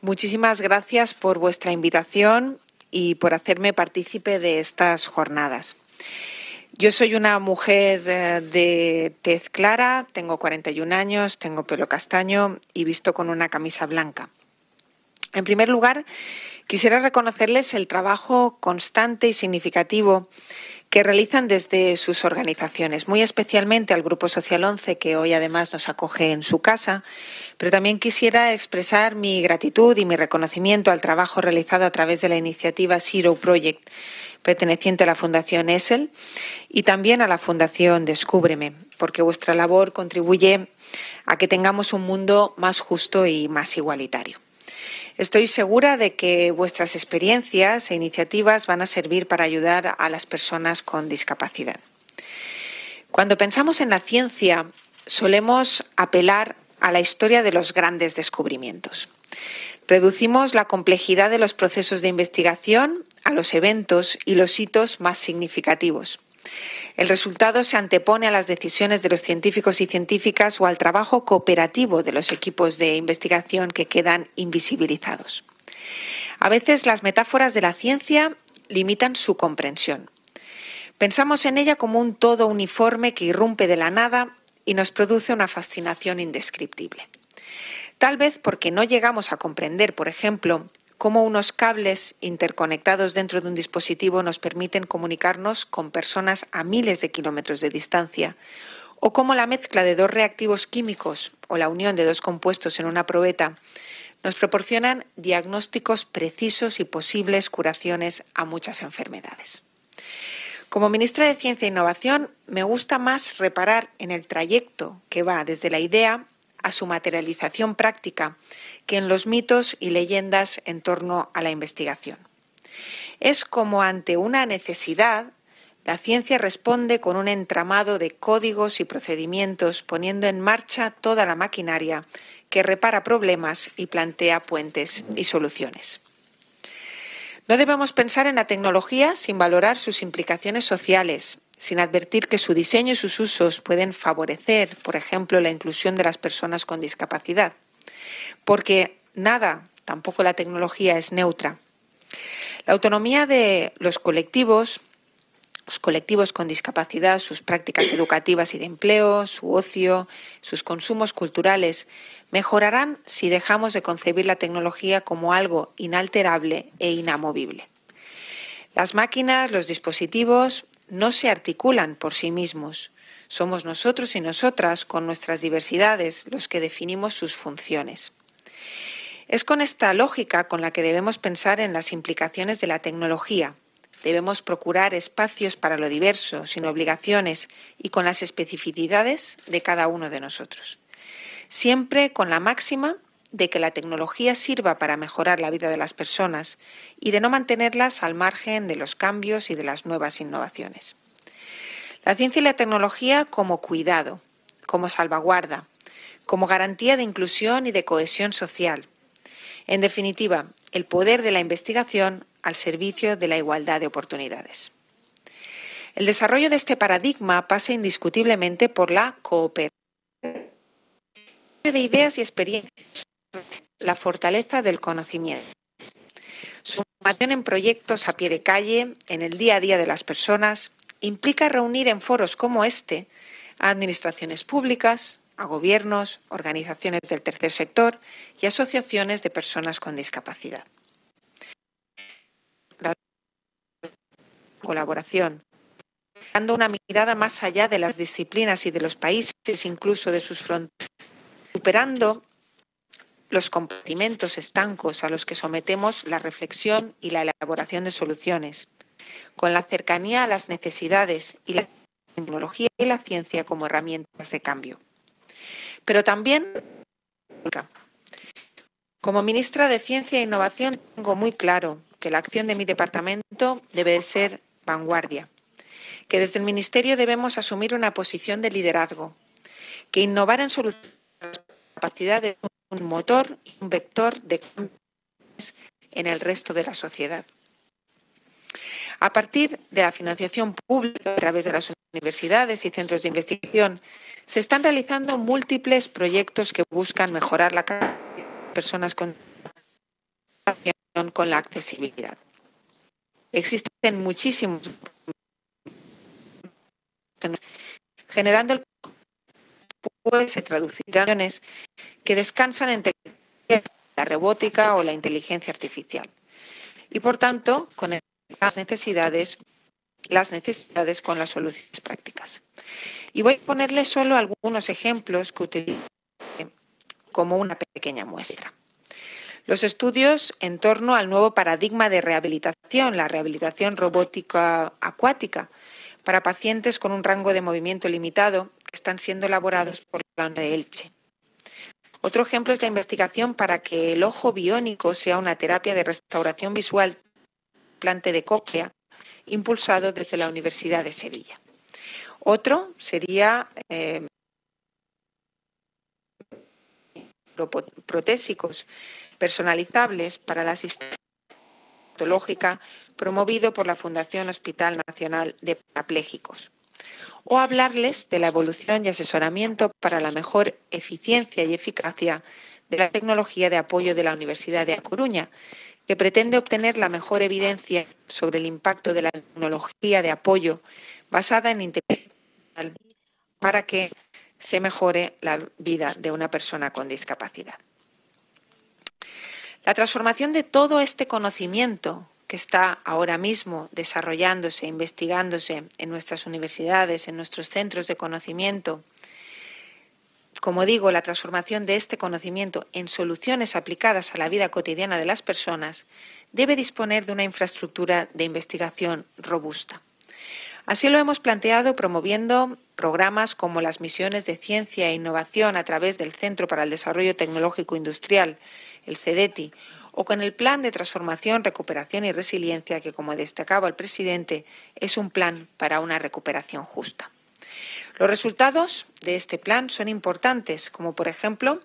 Muchísimas gracias por vuestra invitación y por hacerme partícipe de estas jornadas. Yo soy una mujer eh, de tez clara, tengo 41 años, tengo pelo castaño y visto con una camisa blanca. En primer lugar, quisiera reconocerles el trabajo constante y significativo que realizan desde sus organizaciones, muy especialmente al Grupo Social 11, que hoy además nos acoge en su casa, pero también quisiera expresar mi gratitud y mi reconocimiento al trabajo realizado a través de la iniciativa Zero Project, perteneciente a la Fundación ESEL, y también a la Fundación Descúbreme, porque vuestra labor contribuye a que tengamos un mundo más justo y más igualitario. Estoy segura de que vuestras experiencias e iniciativas van a servir para ayudar a las personas con discapacidad. Cuando pensamos en la ciencia, solemos apelar a la historia de los grandes descubrimientos. Reducimos la complejidad de los procesos de investigación a los eventos y los hitos más significativos. El resultado se antepone a las decisiones de los científicos y científicas o al trabajo cooperativo de los equipos de investigación que quedan invisibilizados. A veces las metáforas de la ciencia limitan su comprensión. Pensamos en ella como un todo uniforme que irrumpe de la nada y nos produce una fascinación indescriptible. Tal vez porque no llegamos a comprender, por ejemplo, cómo unos cables interconectados dentro de un dispositivo nos permiten comunicarnos con personas a miles de kilómetros de distancia, o cómo la mezcla de dos reactivos químicos o la unión de dos compuestos en una probeta nos proporcionan diagnósticos precisos y posibles curaciones a muchas enfermedades. Como ministra de Ciencia e Innovación, me gusta más reparar en el trayecto que va desde la idea a su materialización práctica que en los mitos y leyendas en torno a la investigación. Es como ante una necesidad, la ciencia responde con un entramado de códigos y procedimientos poniendo en marcha toda la maquinaria que repara problemas y plantea puentes y soluciones. No debemos pensar en la tecnología sin valorar sus implicaciones sociales, sin advertir que su diseño y sus usos pueden favorecer, por ejemplo, la inclusión de las personas con discapacidad. Porque nada, tampoco la tecnología, es neutra. La autonomía de los colectivos, los colectivos con discapacidad, sus prácticas educativas y de empleo, su ocio, sus consumos culturales, mejorarán si dejamos de concebir la tecnología como algo inalterable e inamovible. Las máquinas, los dispositivos no se articulan por sí mismos. Somos nosotros y nosotras, con nuestras diversidades, los que definimos sus funciones. Es con esta lógica con la que debemos pensar en las implicaciones de la tecnología. Debemos procurar espacios para lo diverso, sin obligaciones y con las especificidades de cada uno de nosotros. Siempre con la máxima de que la tecnología sirva para mejorar la vida de las personas y de no mantenerlas al margen de los cambios y de las nuevas innovaciones. La ciencia y la tecnología como cuidado, como salvaguarda, como garantía de inclusión y de cohesión social. En definitiva, el poder de la investigación al servicio de la igualdad de oportunidades. El desarrollo de este paradigma pasa indiscutiblemente por la cooperación de ideas y experiencias la fortaleza del conocimiento. Su en proyectos a pie de calle, en el día a día de las personas, implica reunir en foros como este a administraciones públicas, a gobiernos, organizaciones del tercer sector y asociaciones de personas con discapacidad. La colaboración, dando una mirada más allá de las disciplinas y de los países, incluso de sus fronteras, superando los compartimentos estancos a los que sometemos la reflexión y la elaboración de soluciones, con la cercanía a las necesidades y la tecnología y la ciencia como herramientas de cambio. Pero también, como ministra de Ciencia e Innovación, tengo muy claro que la acción de mi departamento debe de ser vanguardia, que desde el Ministerio debemos asumir una posición de liderazgo, que innovar en soluciones capacidad de un motor y un vector de cambios en el resto de la sociedad. A partir de la financiación pública a través de las universidades y centros de investigación, se están realizando múltiples proyectos que buscan mejorar la calidad de personas con con la accesibilidad. Existen muchísimos generando el se traducirán que descansan en la robótica o la inteligencia artificial. Y por tanto, con las necesidades, las necesidades con las soluciones prácticas. Y voy a ponerles solo algunos ejemplos que utilicen como una pequeña muestra. Los estudios en torno al nuevo paradigma de rehabilitación, la rehabilitación robótica acuática, para pacientes con un rango de movimiento limitado que están siendo elaborados por la UNED de Elche. Otro ejemplo es la investigación para que el ojo biónico sea una terapia de restauración visual plante de cóclea impulsado desde la Universidad de Sevilla. Otro sería eh, protésicos personalizables para la asistencia promovido por la Fundación Hospital Nacional de Parapléjicos o hablarles de la evolución y asesoramiento para la mejor eficiencia y eficacia de la tecnología de apoyo de la Universidad de A Coruña, que pretende obtener la mejor evidencia sobre el impacto de la tecnología de apoyo basada en inteligencia para que se mejore la vida de una persona con discapacidad. La transformación de todo este conocimiento que está ahora mismo desarrollándose, investigándose en nuestras universidades, en nuestros centros de conocimiento. Como digo, la transformación de este conocimiento en soluciones aplicadas a la vida cotidiana de las personas debe disponer de una infraestructura de investigación robusta. Así lo hemos planteado promoviendo programas como las misiones de ciencia e innovación a través del Centro para el Desarrollo Tecnológico Industrial, el CEDETI, o con el Plan de Transformación, Recuperación y Resiliencia, que, como destacaba el presidente, es un plan para una recuperación justa. Los resultados de este plan son importantes, como por ejemplo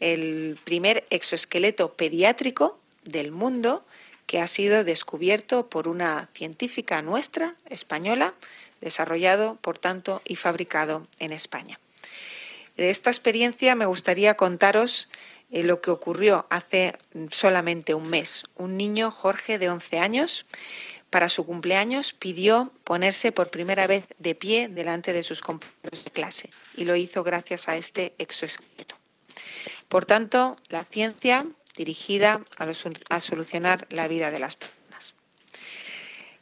el primer exoesqueleto pediátrico del mundo que ha sido descubierto por una científica nuestra, española, desarrollado, por tanto, y fabricado en España. De esta experiencia me gustaría contaros eh, lo que ocurrió hace solamente un mes. Un niño, Jorge, de 11 años, para su cumpleaños pidió ponerse por primera vez de pie delante de sus compañeros de clase y lo hizo gracias a este exoesqueleto. Por tanto, la ciencia dirigida a, a solucionar la vida de las personas.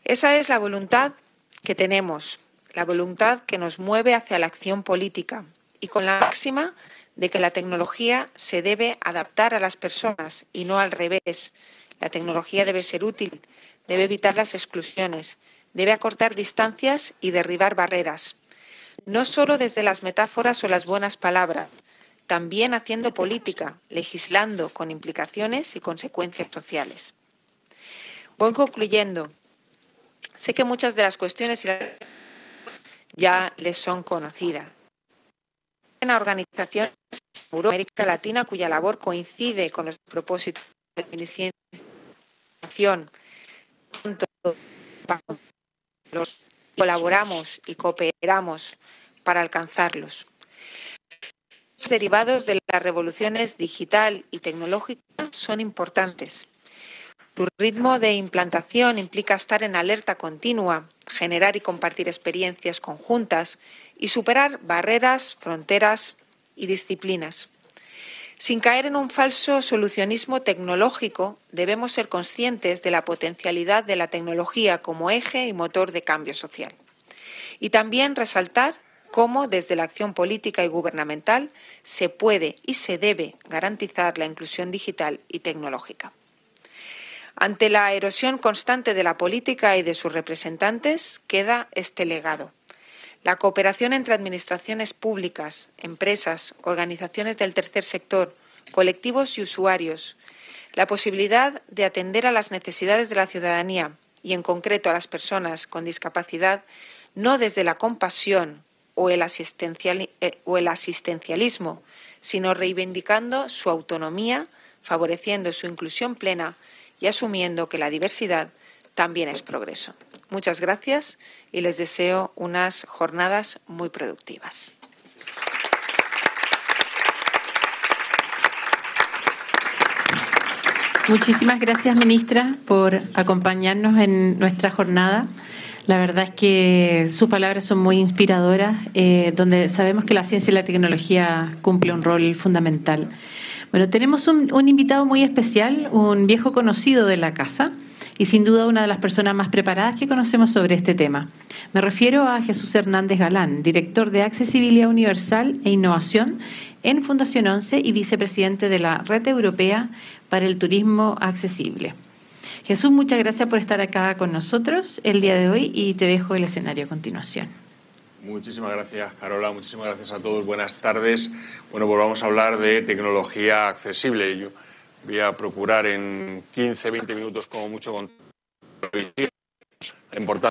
Esa es la voluntad que tenemos, la voluntad que nos mueve hacia la acción política y con la máxima de que la tecnología se debe adaptar a las personas y no al revés. La tecnología debe ser útil, debe evitar las exclusiones, debe acortar distancias y derribar barreras. No solo desde las metáforas o las buenas palabras, también haciendo política, legislando con implicaciones y consecuencias sociales. Voy concluyendo. Sé que muchas de las cuestiones ya les son conocidas organización en América Latina cuya labor coincide con los propósitos de la iniciación. Los colaboramos y cooperamos para alcanzarlos. Los derivados de las revoluciones digital y tecnológica son importantes. Su ritmo de implantación implica estar en alerta continua, generar y compartir experiencias conjuntas y superar barreras, fronteras y disciplinas. Sin caer en un falso solucionismo tecnológico, debemos ser conscientes de la potencialidad de la tecnología como eje y motor de cambio social. Y también resaltar cómo desde la acción política y gubernamental se puede y se debe garantizar la inclusión digital y tecnológica. Ante la erosión constante de la política y de sus representantes queda este legado. La cooperación entre administraciones públicas, empresas, organizaciones del tercer sector, colectivos y usuarios, la posibilidad de atender a las necesidades de la ciudadanía y en concreto a las personas con discapacidad, no desde la compasión o el, eh, asistencialismo, sino reivindicando su autonomía, favoreciendo su inclusión plena y asumiendo que la diversidad también es progreso. Muchas gracias y les deseo unas jornadas muy productivas. Muchísimas gracias, ministra, por acompañarnos en nuestra jornada. La verdad es que sus palabras son muy inspiradoras, eh, donde sabemos que la ciencia y la tecnología cumple un rol fundamental. Bueno, tenemos un, invitado muy especial, un viejo conocido de la casa y sin duda una de las personas más preparadas que conocemos sobre este tema. Me refiero a Jesús Hernández Galán, director de Accesibilidad Universal e Innovación en Fundación 11 y vicepresidente de la Red Europea para el Turismo Accesible. Jesús, muchas gracias por estar acá con nosotros el día de hoy y te dejo el escenario a continuación. Muchísimas gracias, Carola. Muchísimas gracias a todos. Buenas tardes. Bueno, pues vamos a hablar de tecnología accesible. Yo voy a procurar en 15, 20 minutos como mucho con la importancia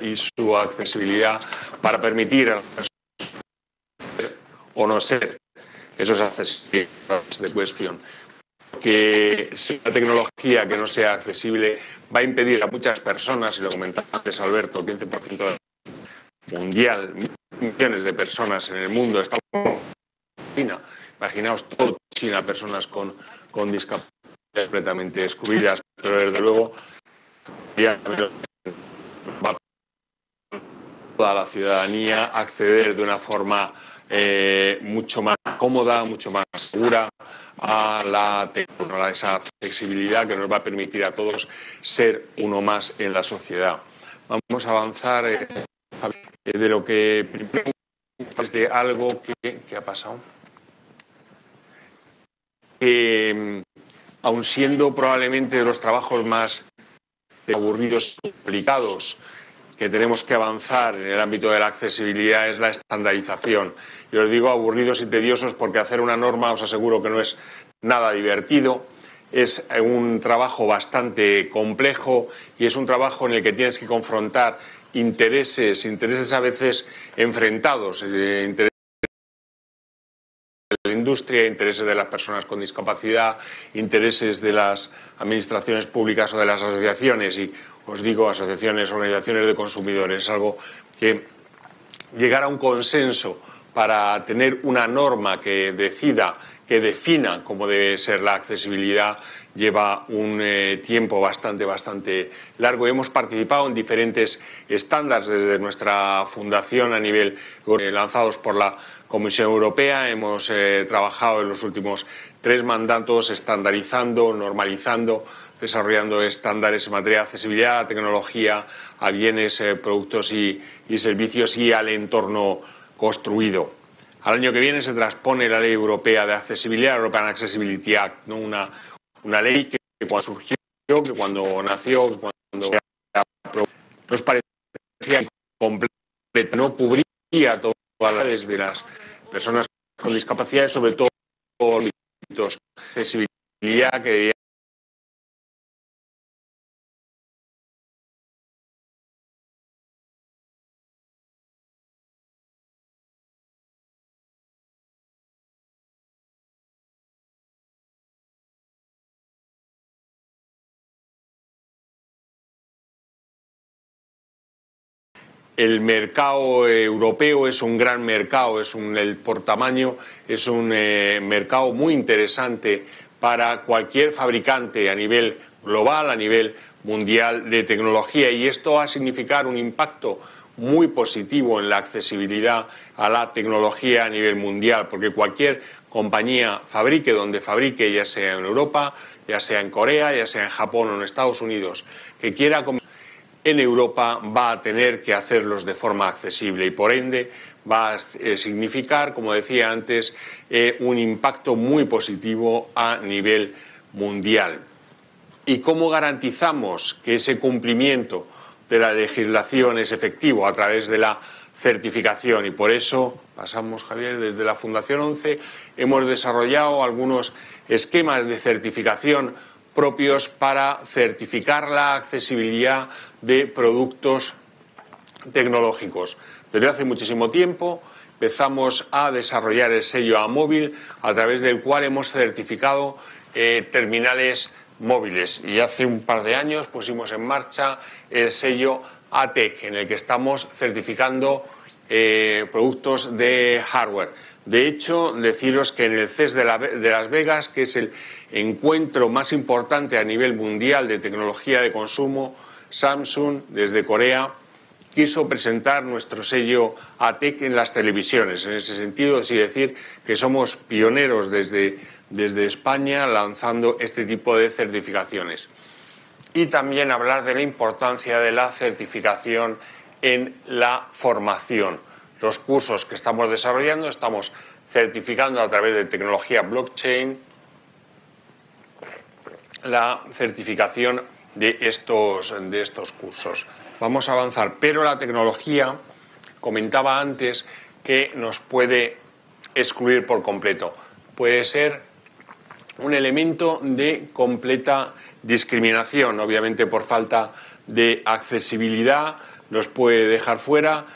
y su accesibilidad para permitir a o no ser esos accesibles de cuestión. Que la tecnología que no sea accesible va a impedir a muchas personas, y lo comentaba antes Alberto, el 15% de mundial, millones de personas en el mundo, China. Imaginaos todo China, personas con, con discapacidad completamente excluidas, pero desde luego va toda la ciudadanía acceder de una forma eh, mucho más cómoda, mucho más segura a la a esa accesibilidad que nos va a permitir a todos ser uno más en la sociedad. Vamos a avanzar. Eh, de lo que es de algo que, ha pasado. Mm, aun siendo probablemente de los trabajos más aburridos y complicados que tenemos que avanzar en el ámbito de la accesibilidad es la estandarización. Y os digo aburridos y tediosos porque hacer una norma os aseguro que no es nada divertido. Es un trabajo bastante complejo y es un trabajo en el que tienes que confrontar intereses, intereses a veces enfrentados, eh, la industria, intereses de las personas con discapacidad, intereses de las administraciones públicas o de las asociaciones, y os digo asociaciones, organizaciones de consumidores, algo que llegar a un consenso para tener una norma que decida que defina cómo debe ser la accesibilidad lleva un eh, tiempo bastante, bastante largo. Hemos participado en diferentes estándares desde nuestra fundación a nivel eh, lanzados por la Comisión Europea. Hemos eh, trabajado en los últimos tres mandatos estandarizando, normalizando, desarrollando estándares en materia de accesibilidad a tecnología, a bienes, productos y, servicios y al entorno construido. Al año que viene se transpone la Ley Europea de Accesibilidad, European Accessibility Act, ¿no? una, una ley que cuando surgió, que cuando nació, que cuando nos parecía completa, no cubría las de las personas con discapacidad, sobre todo los accesibilidad que El mercado europeo es un gran mercado, es un, el por tamaño es un eh, mercado muy interesante para cualquier fabricante a nivel global, a nivel mundial de tecnología y esto va a significar un impacto muy positivo en la accesibilidad a la tecnología a nivel mundial, porque cualquier compañía fabrique donde fabrique, ya sea en Europa, ya sea en Corea, ya sea en Japón o en Estados Unidos, que quiera en Europa va a tener que hacerlos de forma accesible y por ende va a eh, significar, como decía antes, eh, un impacto muy positivo a nivel mundial. ¿Y cómo garantizamos que ese cumplimiento de la legislación es efectivo a través de la certificación? Y por eso pasamos, Javier, desde la Fundación 11 hemos desarrollado algunos esquemas de certificación propios para certificar la accesibilidad de productos tecnológicos. Desde hace muchísimo tiempo empezamos a desarrollar el sello A móvil a través del cual hemos certificado eh, terminales móviles y hace un par de años pusimos en marcha el sello ATEC en el que estamos certificando eh, productos de hardware. De hecho, deciros que en el CES de, de Las Vegas, que es el encuentro más importante a nivel mundial de tecnología de consumo, Samsung desde Corea quiso presentar nuestro sello ATEC en las televisiones. En ese sentido, es decir que somos pioneros desde, desde España lanzando este tipo de certificaciones. Y también hablar de la importancia de la certificación en la formación. Los cursos que estamos desarrollando estamos certificando a través de tecnología blockchain la certificación de estos, de estos cursos. Vamos a avanzar, pero la tecnología, comentaba antes, que nos puede excluir por completo. Puede ser un elemento de completa discriminación, obviamente por falta de accesibilidad, nos puede dejar fuera.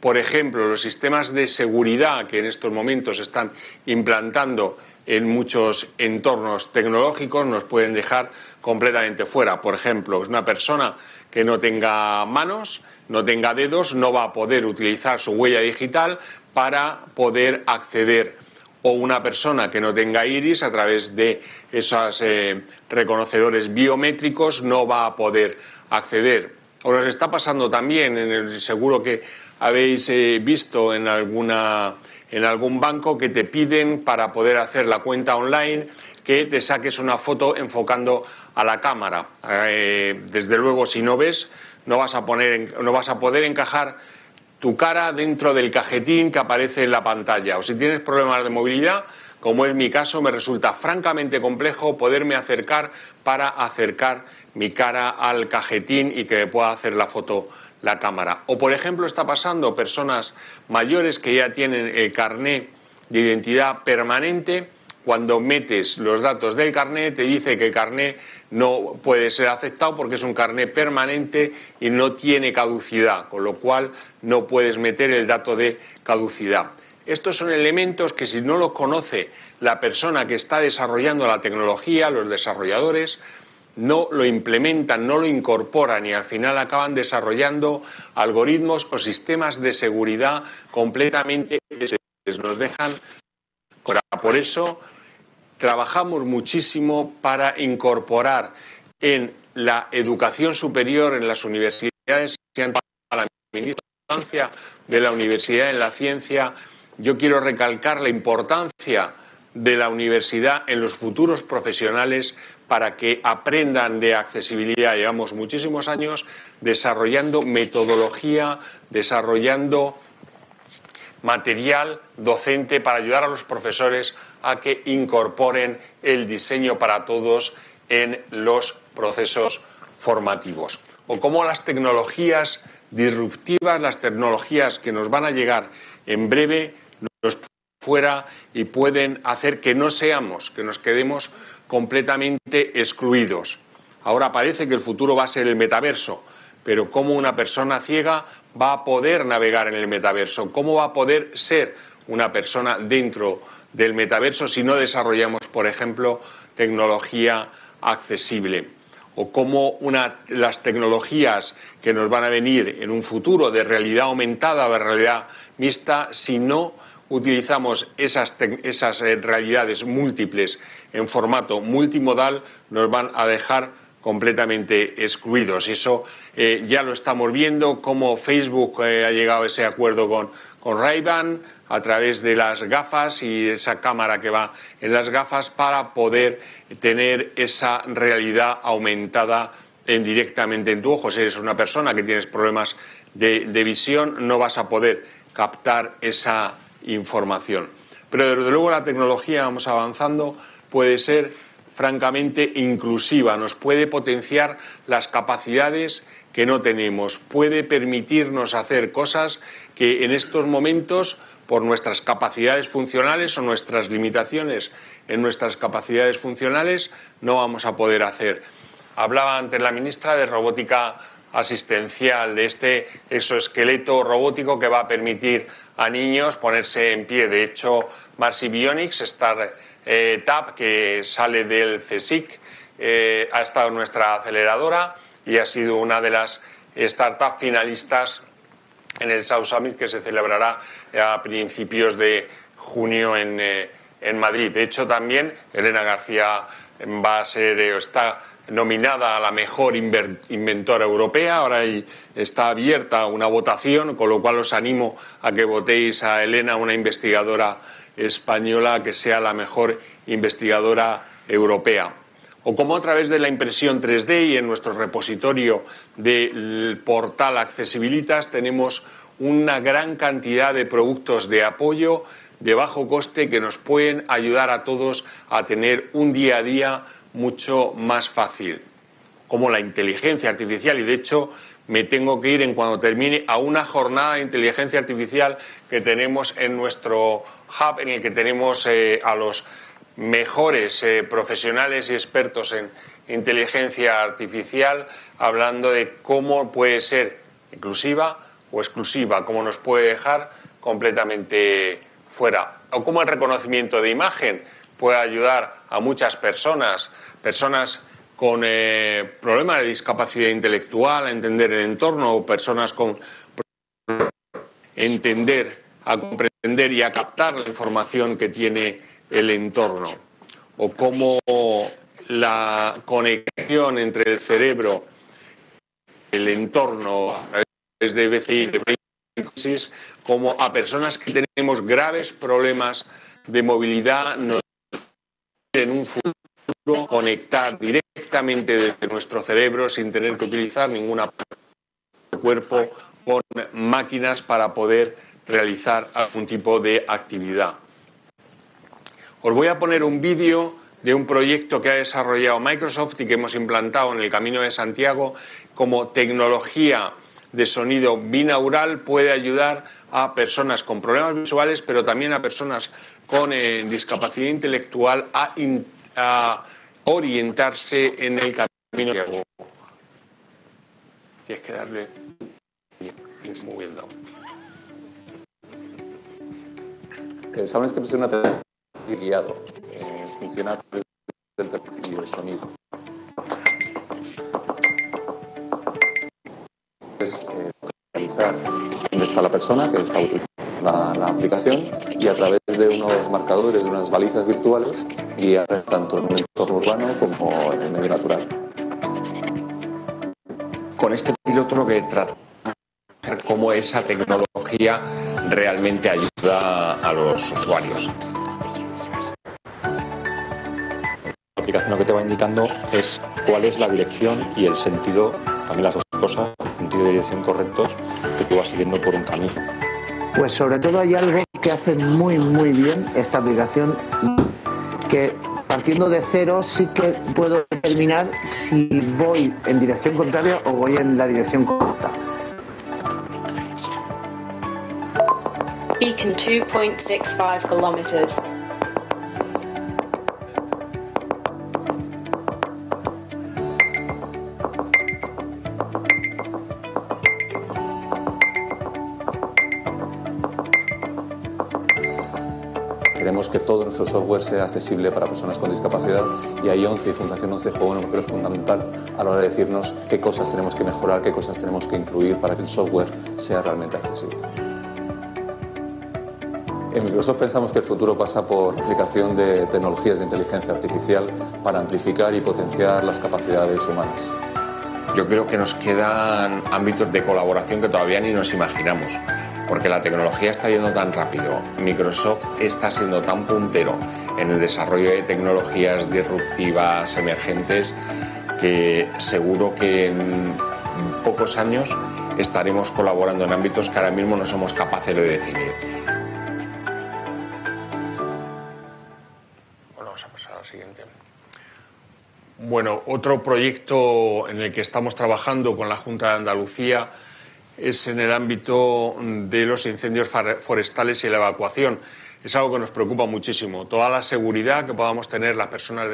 Por ejemplo, los sistemas de seguridad que en estos momentos están implantando en muchos entornos tecnológicos nos pueden dejar completamente fuera. Por ejemplo, una persona que no tenga manos, no tenga dedos, no va a poder utilizar su huella digital para poder acceder o una persona que no tenga iris a través de esos eh, reconocedores biométricos no va a poder acceder. O nos está pasando también, en el, seguro que habéis eh, visto en alguna en algún banco que te piden para poder hacer la cuenta online que te saques una foto enfocando a la cámara. Eh, desde luego, si no ves, no vas, a poner, no vas a poder encajar tu cara dentro del cajetín que aparece en la pantalla. O si tienes problemas de movilidad, como es mi caso, me resulta francamente complejo poderme acercar para acercar mi cara al cajetín y que me pueda hacer la foto la cámara. O, por ejemplo, está pasando personas mayores que ya tienen el carné de identidad permanente. Cuando metes los datos del carné, te dice que el carné no puede ser aceptado porque es un carné permanente y no tiene caducidad, con lo cual no puedes meter el dato de caducidad. Estos son elementos que si no los conoce la persona que está desarrollando la tecnología, los desarrolladores, no lo implementan, no lo incorporan y al final acaban desarrollando algoritmos o sistemas de seguridad completamente nos dejan por eso trabajamos muchísimo para incorporar en la educación superior en las universidades la importancia de la universidad en la ciencia yo quiero recalcar la importancia de la universidad en los futuros profesionales para que aprendan de accesibilidad. Llevamos muchísimos años desarrollando metodología, desarrollando material docente para ayudar a los profesores a que incorporen el diseño para todos en los procesos formativos. O cómo las tecnologías disruptivas, las tecnologías que nos van a llegar en breve, nos fuera y pueden hacer que no seamos, que nos quedemos completamente excluidos. Ahora parece que el futuro va a ser el metaverso, pero ¿cómo una persona ciega va a poder navegar en el metaverso? ¿Cómo va a poder ser una persona dentro del metaverso si no desarrollamos, por ejemplo, tecnología accesible? ¿O cómo las tecnologías que nos van a venir en un futuro de realidad aumentada o de realidad mixta, si no utilizamos esas, esas eh, realidades múltiples en formato multimodal, nos van a dejar completamente excluidos. Eso eh, ya lo estamos viendo, cómo Facebook eh, ha llegado a ese acuerdo con, con a través de las gafas y esa cámara que va en las gafas para poder tener esa realidad aumentada en, directamente en tu ojo. Si eres una persona que tienes problemas de, de visión, no vas a poder captar esa información. Pero desde luego la tecnología, vamos avanzando, puede ser francamente inclusiva, nos puede potenciar las capacidades que no tenemos, puede permitirnos hacer cosas que en estos momentos, por nuestras capacidades funcionales o nuestras limitaciones en nuestras capacidades funcionales, no vamos a poder hacer. Hablaba antes la ministra de robótica asistencial, de este exoesqueleto robótico que va a permitir a niños ponerse en pie. De hecho, Marcy Bionics, esta eh, TAP que sale del CSIC, eh, ha estado nuestra aceleradora y ha sido una de las startups finalistas en el South Summit que se celebrará a principios de junio en, eh, en Madrid. De hecho, también Elena García va a ser, está nominada a la mejor inventora europea. Ahora está abierta una votación, con lo cual os animo a que votéis a Elena, una investigadora española, que sea la mejor investigadora europea. O como a través de la impresión 3D y en nuestro repositorio del portal Accesibilitas tenemos una gran cantidad de productos de apoyo de bajo coste que nos pueden ayudar a todos a tener un día a día mucho más fácil, como la inteligencia artificial. Y de hecho, me tengo que ir en cuando termine a una jornada de inteligencia artificial que tenemos en nuestro hub, en el que tenemos eh, a los mejores eh, profesionales y expertos en inteligencia artificial, hablando de cómo puede ser inclusiva o exclusiva, cómo nos puede dejar completamente fuera. O cómo el reconocimiento de imagen puede ayudar a muchas personas, personas con eh, problemas de discapacidad intelectual, a entender el entorno, o personas con entender, a comprender y a captar la información que tiene el entorno, o cómo la conexión entre el cerebro, el entorno, desde BCI, de como a personas que tenemos graves problemas de movilidad, nos en un futuro conectar directamente desde nuestro cerebro sin tener que utilizar ninguna cuerpo con máquinas para poder realizar algún tipo de actividad. Os voy a poner un vídeo de un proyecto que ha desarrollado Microsoft y que hemos implantado en el Camino de Santiago como tecnología de sonido binaural puede ayudar a personas con problemas visuales, pero también a personas con eh, discapacidad intelectual a, orientarse en el camino de Tienes que darle moviendo. Sabes que es una y guiado. Eh, funciona del sonido. Es eh, localizar dónde está la persona que está utilizando la, aplicación y a través de unos marcadores, de unas balizas virtuales, guiar tanto en el entorno urbano como en el medio natural. Con este piloto lo que trata ver cómo esa tecnología realmente ayuda a los usuarios. La aplicación lo que te va indicando es cuál es la dirección y el sentido, también las dos cosas, sentido y dirección correctos que tú vas siguiendo por un camino. Pues sobre todo hay algo que hace muy muy bien esta aplicación que partiendo de cero sí que puedo determinar si voy en dirección contraria o voy en la dirección correcta. Beacon 2.65 kilometers. Nuestro software sea accesible para personas con discapacidad y ahí 11 y Fundación 11 juegan un papel fundamental a la hora de decirnos qué cosas tenemos que mejorar, qué cosas tenemos que incluir para que el software sea realmente accesible. En Microsoft pensamos que el futuro pasa por aplicación de tecnologías de inteligencia artificial para amplificar y potenciar las capacidades humanas. Yo creo que nos quedan ámbitos de colaboración que todavía ni nos imaginamos, porque la tecnología está yendo tan rápido, Microsoft está siendo tan puntero en el desarrollo de tecnologías disruptivas, emergentes, que seguro que en pocos años estaremos colaborando en ámbitos que ahora mismo no somos capaces de definir. Bueno, vamos a pasar al siguiente. Bueno, otro proyecto en el que estamos trabajando con la Junta de Andalucía es en el ámbito de los incendios forestales y la evacuación. Es algo que nos preocupa muchísimo. Toda la seguridad que podamos tener las personas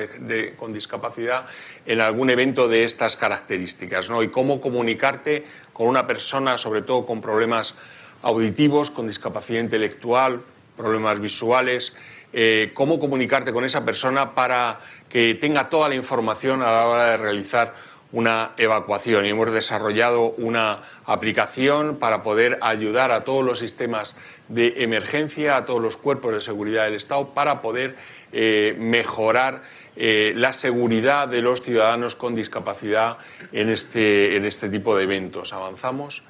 con discapacidad en algún evento de estas características. ¿no? Y cómo comunicarte con una persona, sobre todo con problemas auditivos, con discapacidad intelectual, problemas visuales, eh, cómo comunicarte con esa persona para que tenga toda la información a la hora de realizar una evacuación y hemos desarrollado una aplicación para poder ayudar a todos los sistemas de emergencia, a todos los cuerpos de seguridad del Estado, para poder eh, mejorar eh, la seguridad de los ciudadanos con discapacidad en este, en este tipo de eventos. Avanzamos.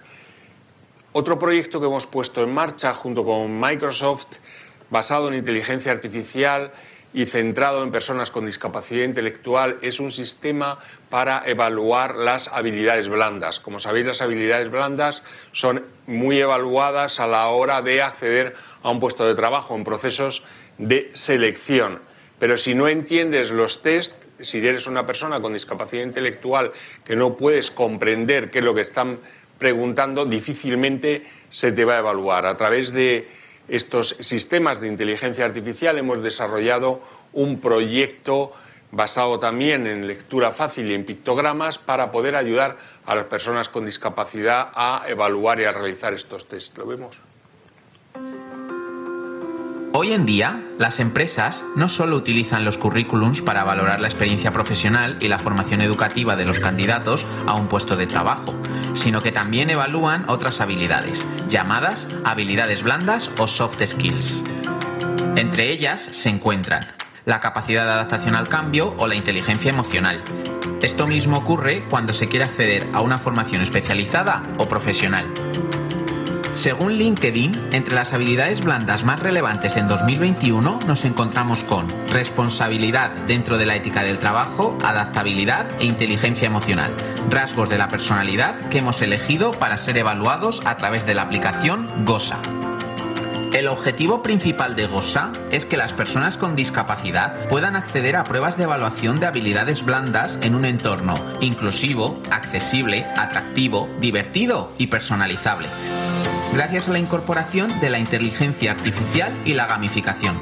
Otro proyecto que hemos puesto en marcha junto con Microsoft, basado en inteligencia artificial, y centrado en personas con discapacidad intelectual es un sistema para evaluar las habilidades blandas. Como sabéis, las habilidades blandas son muy evaluadas a la hora de acceder a un puesto de trabajo en procesos de selección. Pero si no entiendes los test, si eres una persona con discapacidad intelectual que no puedes comprender qué es lo que están preguntando, difícilmente se te va a evaluar. A través de estos sistemas de inteligencia artificial hemos desarrollado un proyecto basado también en lectura fácil y en pictogramas para poder ayudar a las personas con discapacidad a evaluar y a realizar estos test. ¿Lo vemos? Hoy en día, las empresas no solo utilizan los currículums para valorar la experiencia profesional y la formación educativa de los candidatos a un puesto de trabajo, sino que también evalúan otras habilidades, llamadas habilidades blandas o soft skills. Entre ellas se encuentran la capacidad de adaptación al cambio o la inteligencia emocional. Esto mismo ocurre cuando se quiere acceder a una formación especializada o profesional. Según LinkedIn, entre las habilidades blandas más relevantes en 2021 nos encontramos con responsabilidad dentro de la ética del trabajo, adaptabilidad e inteligencia emocional, rasgos de la personalidad que hemos elegido para ser evaluados a través de la aplicación GOSA. El objetivo principal de GOSA es que las personas con discapacidad puedan acceder a pruebas de evaluación de habilidades blandas en un entorno inclusivo, accesible, atractivo, divertido y personalizable gracias a la incorporación de la inteligencia artificial y la gamificación.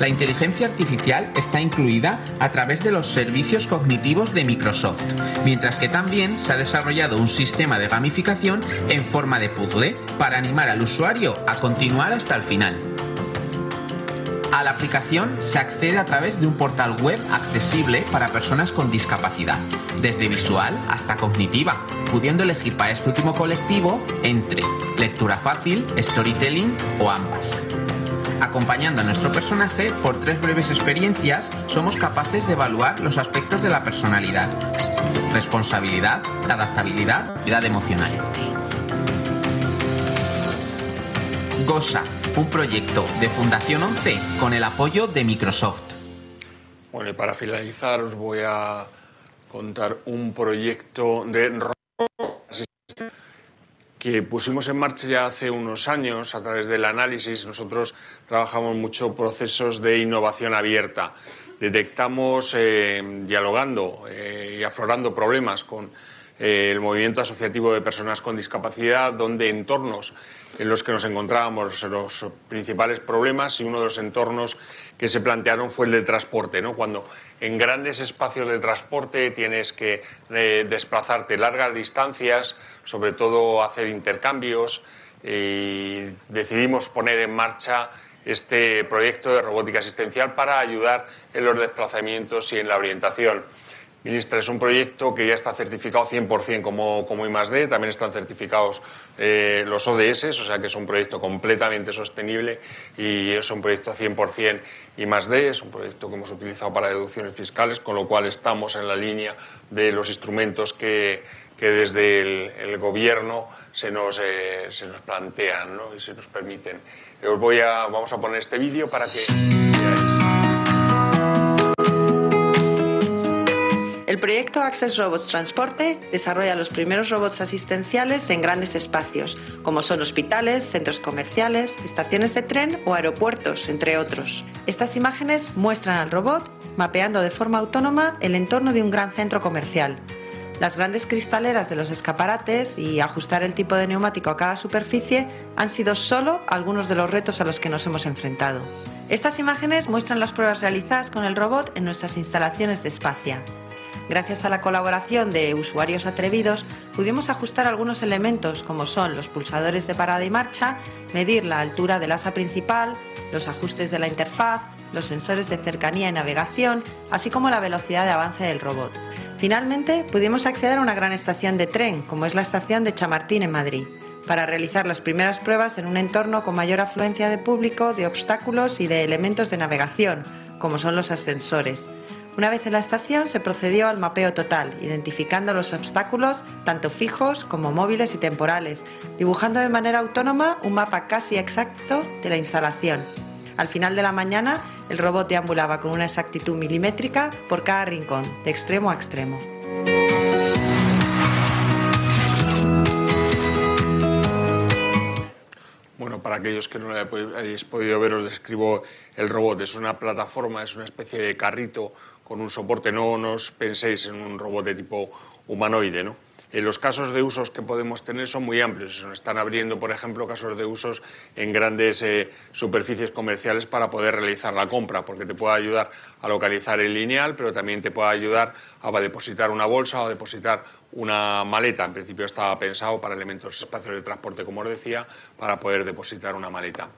La inteligencia artificial está incluida a través de los servicios cognitivos de Microsoft, mientras que también se ha desarrollado un sistema de gamificación en forma de puzzle para animar al usuario a continuar hasta el final. A la aplicación se accede a través de un portal web accesible para personas con discapacidad, desde visual hasta cognitiva, pudiendo elegir para este último colectivo entre lectura fácil, storytelling o ambas. Acompañando a nuestro personaje por tres breves experiencias, somos capaces de evaluar los aspectos de la personalidad, responsabilidad, adaptabilidad y edad emocional. Gosa, un proyecto de Fundación 11 con el apoyo de Microsoft. Bueno, y para finalizar os voy a contar un proyecto de que pusimos en marcha ya hace unos años a través del análisis. Nosotros trabajamos mucho procesos de innovación abierta. Detectamos, eh, dialogando eh, y aflorando problemas con eh, el movimiento asociativo de personas con discapacidad, donde entornos en los que nos encontrábamos los principales problemas y uno de los entornos que se plantearon fue el del transporte, ¿no? cuando en grandes espacios de transporte tienes que eh, desplazarte largas distancias, sobre todo hacer intercambios, y decidimos poner en marcha este proyecto de robótica asistencial para ayudar en los desplazamientos y en la orientación. Ministra, es un proyecto que ya está certificado 100% como, como I+.D., también están certificados eh, los ODS, o sea que es un proyecto completamente sostenible y es un proyecto 100% I+.D., es un proyecto que hemos utilizado para deducciones fiscales, con lo cual estamos en la línea de los instrumentos que, que desde el, Gobierno se nos, eh, se nos plantean ¿no? y se nos permiten. Os voy a, vamos a poner este vídeo para que... El proyecto Access Robots Transporte desarrolla los primeros robots asistenciales en grandes espacios, como son hospitales, centros comerciales, estaciones de tren o aeropuertos, entre otros. Estas imágenes muestran al robot mapeando de forma autónoma el entorno de un gran centro comercial. Las grandes cristaleras de los escaparates y ajustar el tipo de neumático a cada superficie han sido solo algunos de los retos a los que nos hemos enfrentado. Estas imágenes muestran las pruebas realizadas con el robot en nuestras instalaciones de Espacia. Gracias a la colaboración de usuarios atrevidos, pudimos ajustar algunos elementos como son los pulsadores de parada y marcha, medir la altura del asa principal, los ajustes de la interfaz, los sensores de cercanía y navegación, así como la velocidad de avance del robot. Finalmente, pudimos acceder a una gran estación de tren, como es la estación de Chamartín en Madrid, para realizar las primeras pruebas en un entorno con mayor afluencia de público, de obstáculos y de elementos de navegación, como son los ascensores. Una vez en la estación se procedió al mapeo total, identificando los obstáculos tanto fijos como móviles y temporales, dibujando de manera autónoma un mapa casi exacto de la instalación. Al final de la mañana, el robot deambulaba con una exactitud milimétrica por cada rincón, de extremo a extremo. Bueno, para aquellos que no lo hayáis podido ver, os describo el robot. Es una plataforma, es una especie de carrito con un soporte. No os penséis en un robot de tipo humanoide, ¿no? los casos de usos que podemos tener son muy amplios. Se nos están abriendo, por ejemplo, casos de usos en grandes eh, superficies comerciales para poder realizar la compra, porque te puede ayudar a localizar el lineal, pero también te puede ayudar a depositar una bolsa o depositar una maleta. En principio estaba pensado para elementos espacios de transporte, como os decía, para poder depositar una maleta.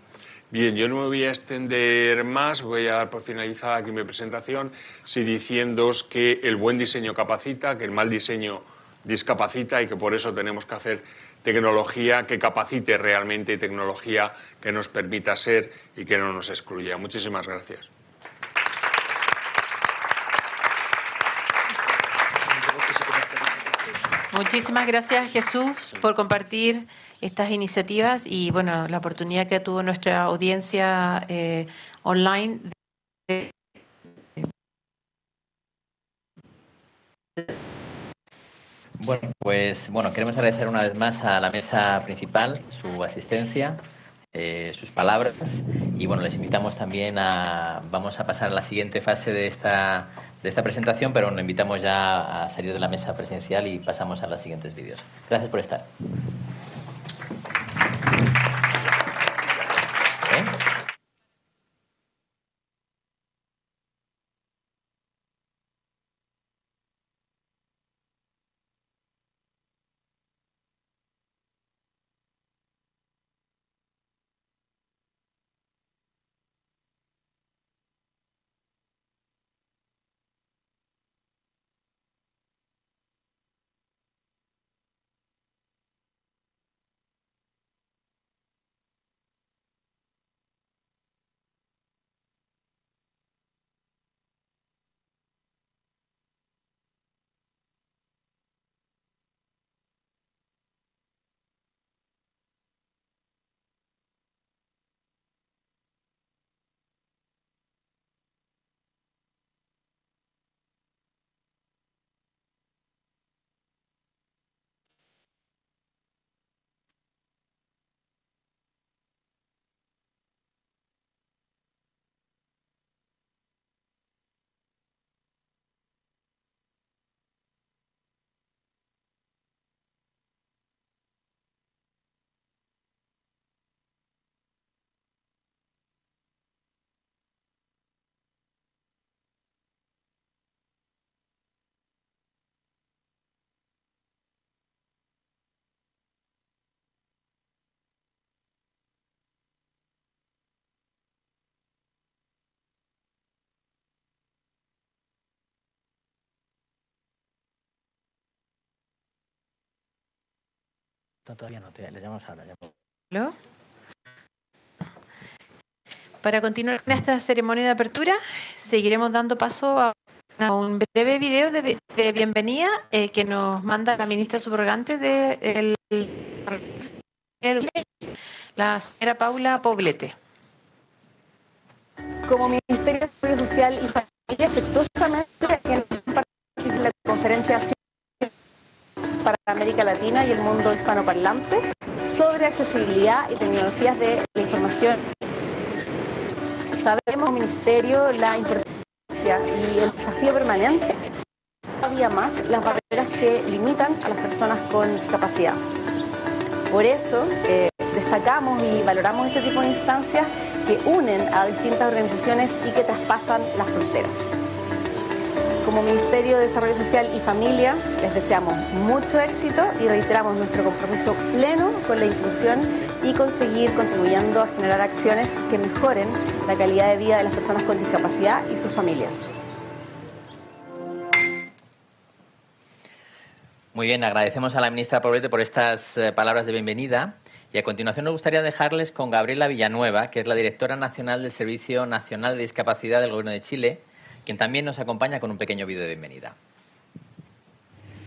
Bien, yo no me voy a extender más, voy a dar por finalizada aquí mi presentación, si diciéndoos que el buen diseño capacita, que el mal diseño discapacita y que por eso tenemos que hacer tecnología que capacite realmente y tecnología que nos permita ser y que no nos excluya. Muchísimas gracias. Muchísimas gracias Jesús por compartir estas iniciativas y bueno la oportunidad que tuvo nuestra audiencia eh, online de Bueno, pues bueno, queremos agradecer una vez más a la mesa principal su asistencia, eh, sus palabras y bueno, les invitamos también a, vamos a pasar a la siguiente fase de esta, de esta presentación, pero nos invitamos ya a salir de la mesa presencial y pasamos a los siguientes vídeos. Gracias por estar. Todavía no, te, le llamamos ahora. ¿Lo? Para continuar con esta ceremonia de apertura, seguiremos dando paso a un breve video de, de bienvenida eh, que nos manda la ministra subrogante de el, la señora Paula Poblete. Como Ministerio de Desarrollo Social y Familia, efectuosamente aquí en la conferencia para América Latina y el mundo hispanoparlante sobre accesibilidad y tecnologías de la información. Sabemos Ministerio la importancia y el desafío permanente, todavía más las barreras que limitan a las personas con discapacidad. Por eso eh, destacamos y valoramos este tipo de instancias que unen a distintas organizaciones y que traspasan las fronteras. Como Ministerio de Desarrollo Social y Familia les deseamos mucho éxito y reiteramos nuestro compromiso pleno con la inclusión y conseguir contribuyendo a generar acciones que mejoren la calidad de vida de las personas con discapacidad y sus familias. Muy bien, agradecemos a la ministra Poblete por estas eh, palabras de bienvenida. Y a continuación nos gustaría dejarles con Gabriela Villanueva, que es la directora nacional del Servicio Nacional de Discapacidad del Gobierno de Chile, quien también nos acompaña con un pequeño vídeo de bienvenida.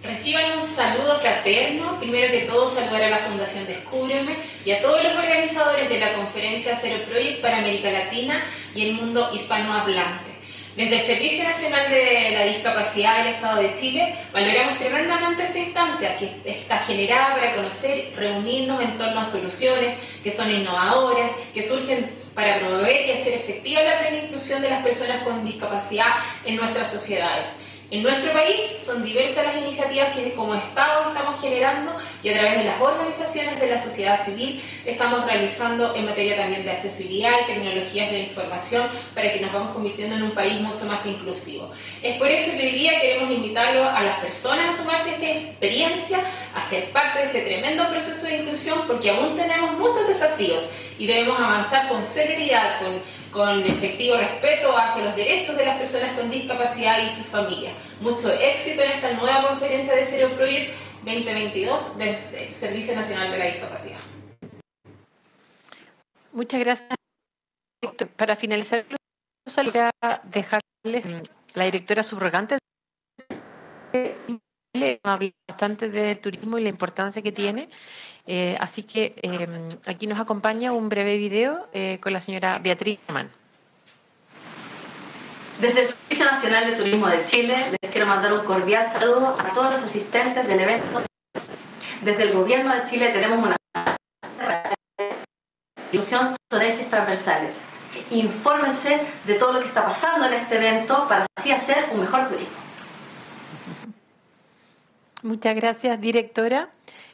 Reciban un saludo fraterno. Primero que todo, saludar a la Fundación Descúbreme y a todos los organizadores de la conferencia Cero Project para América Latina y el mundo hispanohablante. Desde el Servicio Nacional de la Discapacidad del Estado de Chile valoramos tremendamente esta instancia que está generada para conocer, reunirnos en torno a soluciones que son innovadoras, que surgen para promover y hacer efectiva la plena inclusión de las personas con discapacidad en nuestras sociedades. En nuestro país son diversas las iniciativas que como Estado estamos generando y a través de las organizaciones de la sociedad civil estamos realizando en materia también de accesibilidad y tecnologías de información para que nos vamos convirtiendo en un país mucho más inclusivo. Es por eso que hoy día queremos invitarlo a las personas a sumarse a esta experiencia, a ser parte de este tremendo proceso de inclusión porque aún tenemos muchos desafíos y debemos avanzar con celeridad, con con efectivo respeto hacia los derechos de las personas con discapacidad y sus familias. Mucho éxito en esta nueva conferencia de Zero Project 2022 del Servicio Nacional de la Discapacidad. Muchas gracias. Para finalizar, a dejarles la directora subrogante bastante del turismo y la importancia que tiene. Eh, así que eh, aquí nos acompaña un breve video eh, con la señora Beatriz Mann. Desde el Servicio Nacional de Turismo de Chile les quiero mandar un cordial saludo a todos los asistentes del evento. Desde el Gobierno de Chile tenemos una ilusión son ejes transversales. Infórmense de todo lo que está pasando en este evento para así hacer un mejor turismo. Muchas gracias, directora.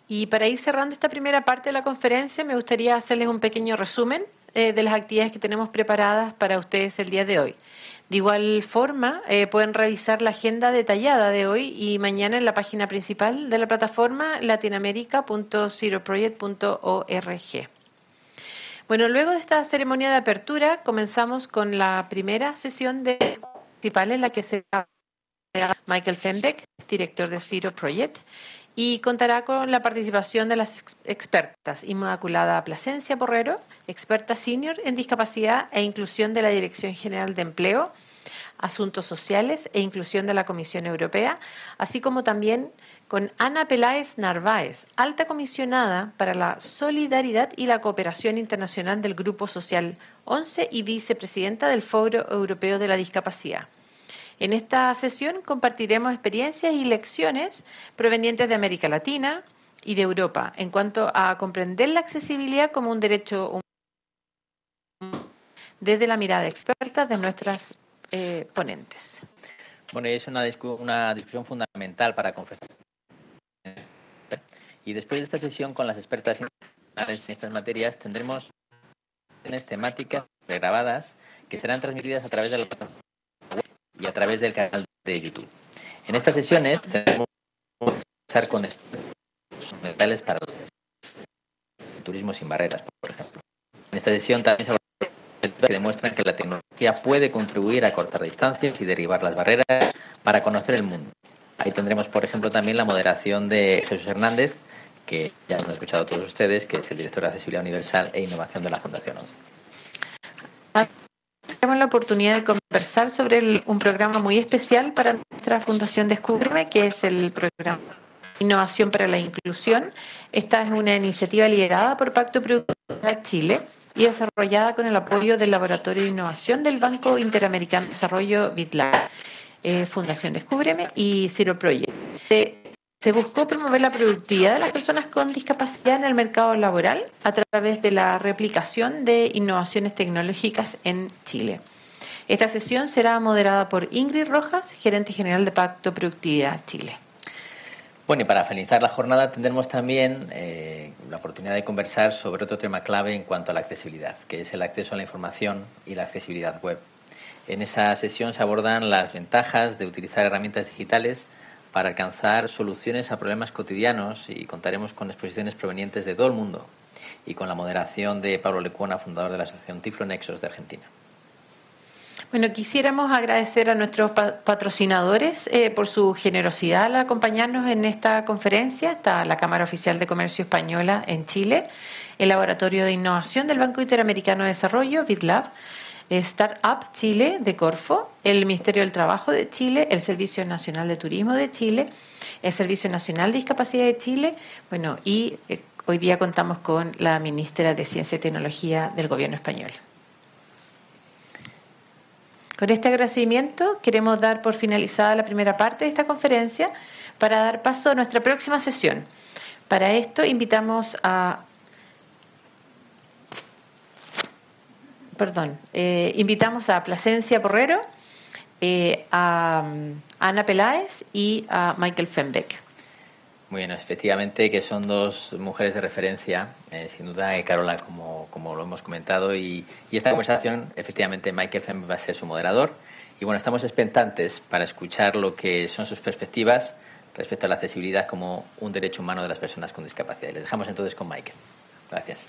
Y para ir cerrando esta primera parte de la conferencia, me gustaría hacerles un pequeño resumen eh, de las actividades que tenemos preparadas para ustedes el día de hoy. De igual forma, eh, pueden revisar la agenda detallada de hoy y mañana en la página principal de la plataforma latinoamerica.zeroproject.org. Bueno, luego de esta ceremonia de apertura, comenzamos con la primera sesión de principal en la que se Michael Fenbeck, director de Zero Project, y contará con la participación de las expertas Inmaculada Plasencia Porrero, experta senior en discapacidad e inclusión de la Dirección General de Empleo, Asuntos Sociales e Inclusión de la Comisión Europea, así como también con Ana Peláez Narváez, alta comisionada para la solidaridad y la cooperación internacional del Grupo Social 11 y vicepresidenta del Foro Europeo de la Discapacidad. En esta sesión compartiremos experiencias y lecciones provenientes de América Latina y de Europa en cuanto a comprender la accesibilidad como un derecho humano desde la mirada experta de nuestras eh, ponentes. Bueno, es una, discusión fundamental para confesar. Y después de esta sesión con las expertas internacionales en estas materias tendremos temáticas grabadas que serán transmitidas a través de la plataforma y a través del canal de YouTube. En estas sesiones tenemos que con mentales para turismo sin barreras, por ejemplo. En esta sesión también se que demuestran que la tecnología puede contribuir a cortar distancias y derribar las barreras para conocer el mundo. Ahí tendremos, por ejemplo, también la moderación de Jesús Hernández, que ya han escuchado todos ustedes, que es el director de Accesibilidad Universal e Innovación de la Fundación 11. Tenemos la oportunidad de conversar sobre un programa muy especial para nuestra Fundación Descúbreme, que es el programa Innovación para la Inclusión. Esta es una iniciativa liderada por Pacto Productividad Chile y desarrollada con el apoyo del Laboratorio de Innovación del Banco Interamericano de Desarrollo BitLab, eh, Fundación Descúbreme y Zero Project. Se buscó promover la productividad de las personas con discapacidad en el mercado laboral a través de la replicación de innovaciones tecnológicas en Chile. Esta sesión será moderada por Ingrid Rojas, gerente general de Pacto Productividad Chile. Bueno, y para finalizar la jornada tendremos también eh, la oportunidad de conversar sobre otro tema clave en cuanto a la accesibilidad, que es el acceso a la información y la accesibilidad web. En esa sesión se abordan las ventajas de utilizar herramientas digitales para alcanzar soluciones a problemas cotidianos y contaremos con exposiciones provenientes de todo el mundo y con la moderación de Pablo Lecuona, fundador de la Asociación Tiflonexos de Argentina. Bueno, quisiéramos agradecer a nuestros patrocinadores eh, por su generosidad al acompañarnos en esta conferencia. Está la Cámara Oficial de Comercio Española en Chile, el Laboratorio de Innovación del Banco Interamericano de Desarrollo, BitLab, Startup Chile de Corfo, el Ministerio del Trabajo de Chile, el Servicio Nacional de Turismo de Chile, el Servicio Nacional de Discapacidad de Chile, bueno, y eh, hoy día contamos con la ministra de Ciencia y Tecnología del Gobierno español. Con este agradecimiento queremos dar por finalizada la primera parte de esta conferencia para dar paso a nuestra próxima sesión. Para esto invitamos a perdón, eh, invitamos a Plasencia Porrero, eh, a, Ana Peláez y a Michael Fenbeck. Muy bien, efectivamente que son dos mujeres de referencia, eh, sin duda, Carola, como, como lo hemos comentado, y, y, esta conversación, efectivamente, Michael Fenbeck va a ser su moderador. Y bueno, estamos expectantes para escuchar lo que son sus perspectivas respecto a la accesibilidad como un derecho humano de las personas con discapacidad. Les dejamos entonces con Michael. Gracias.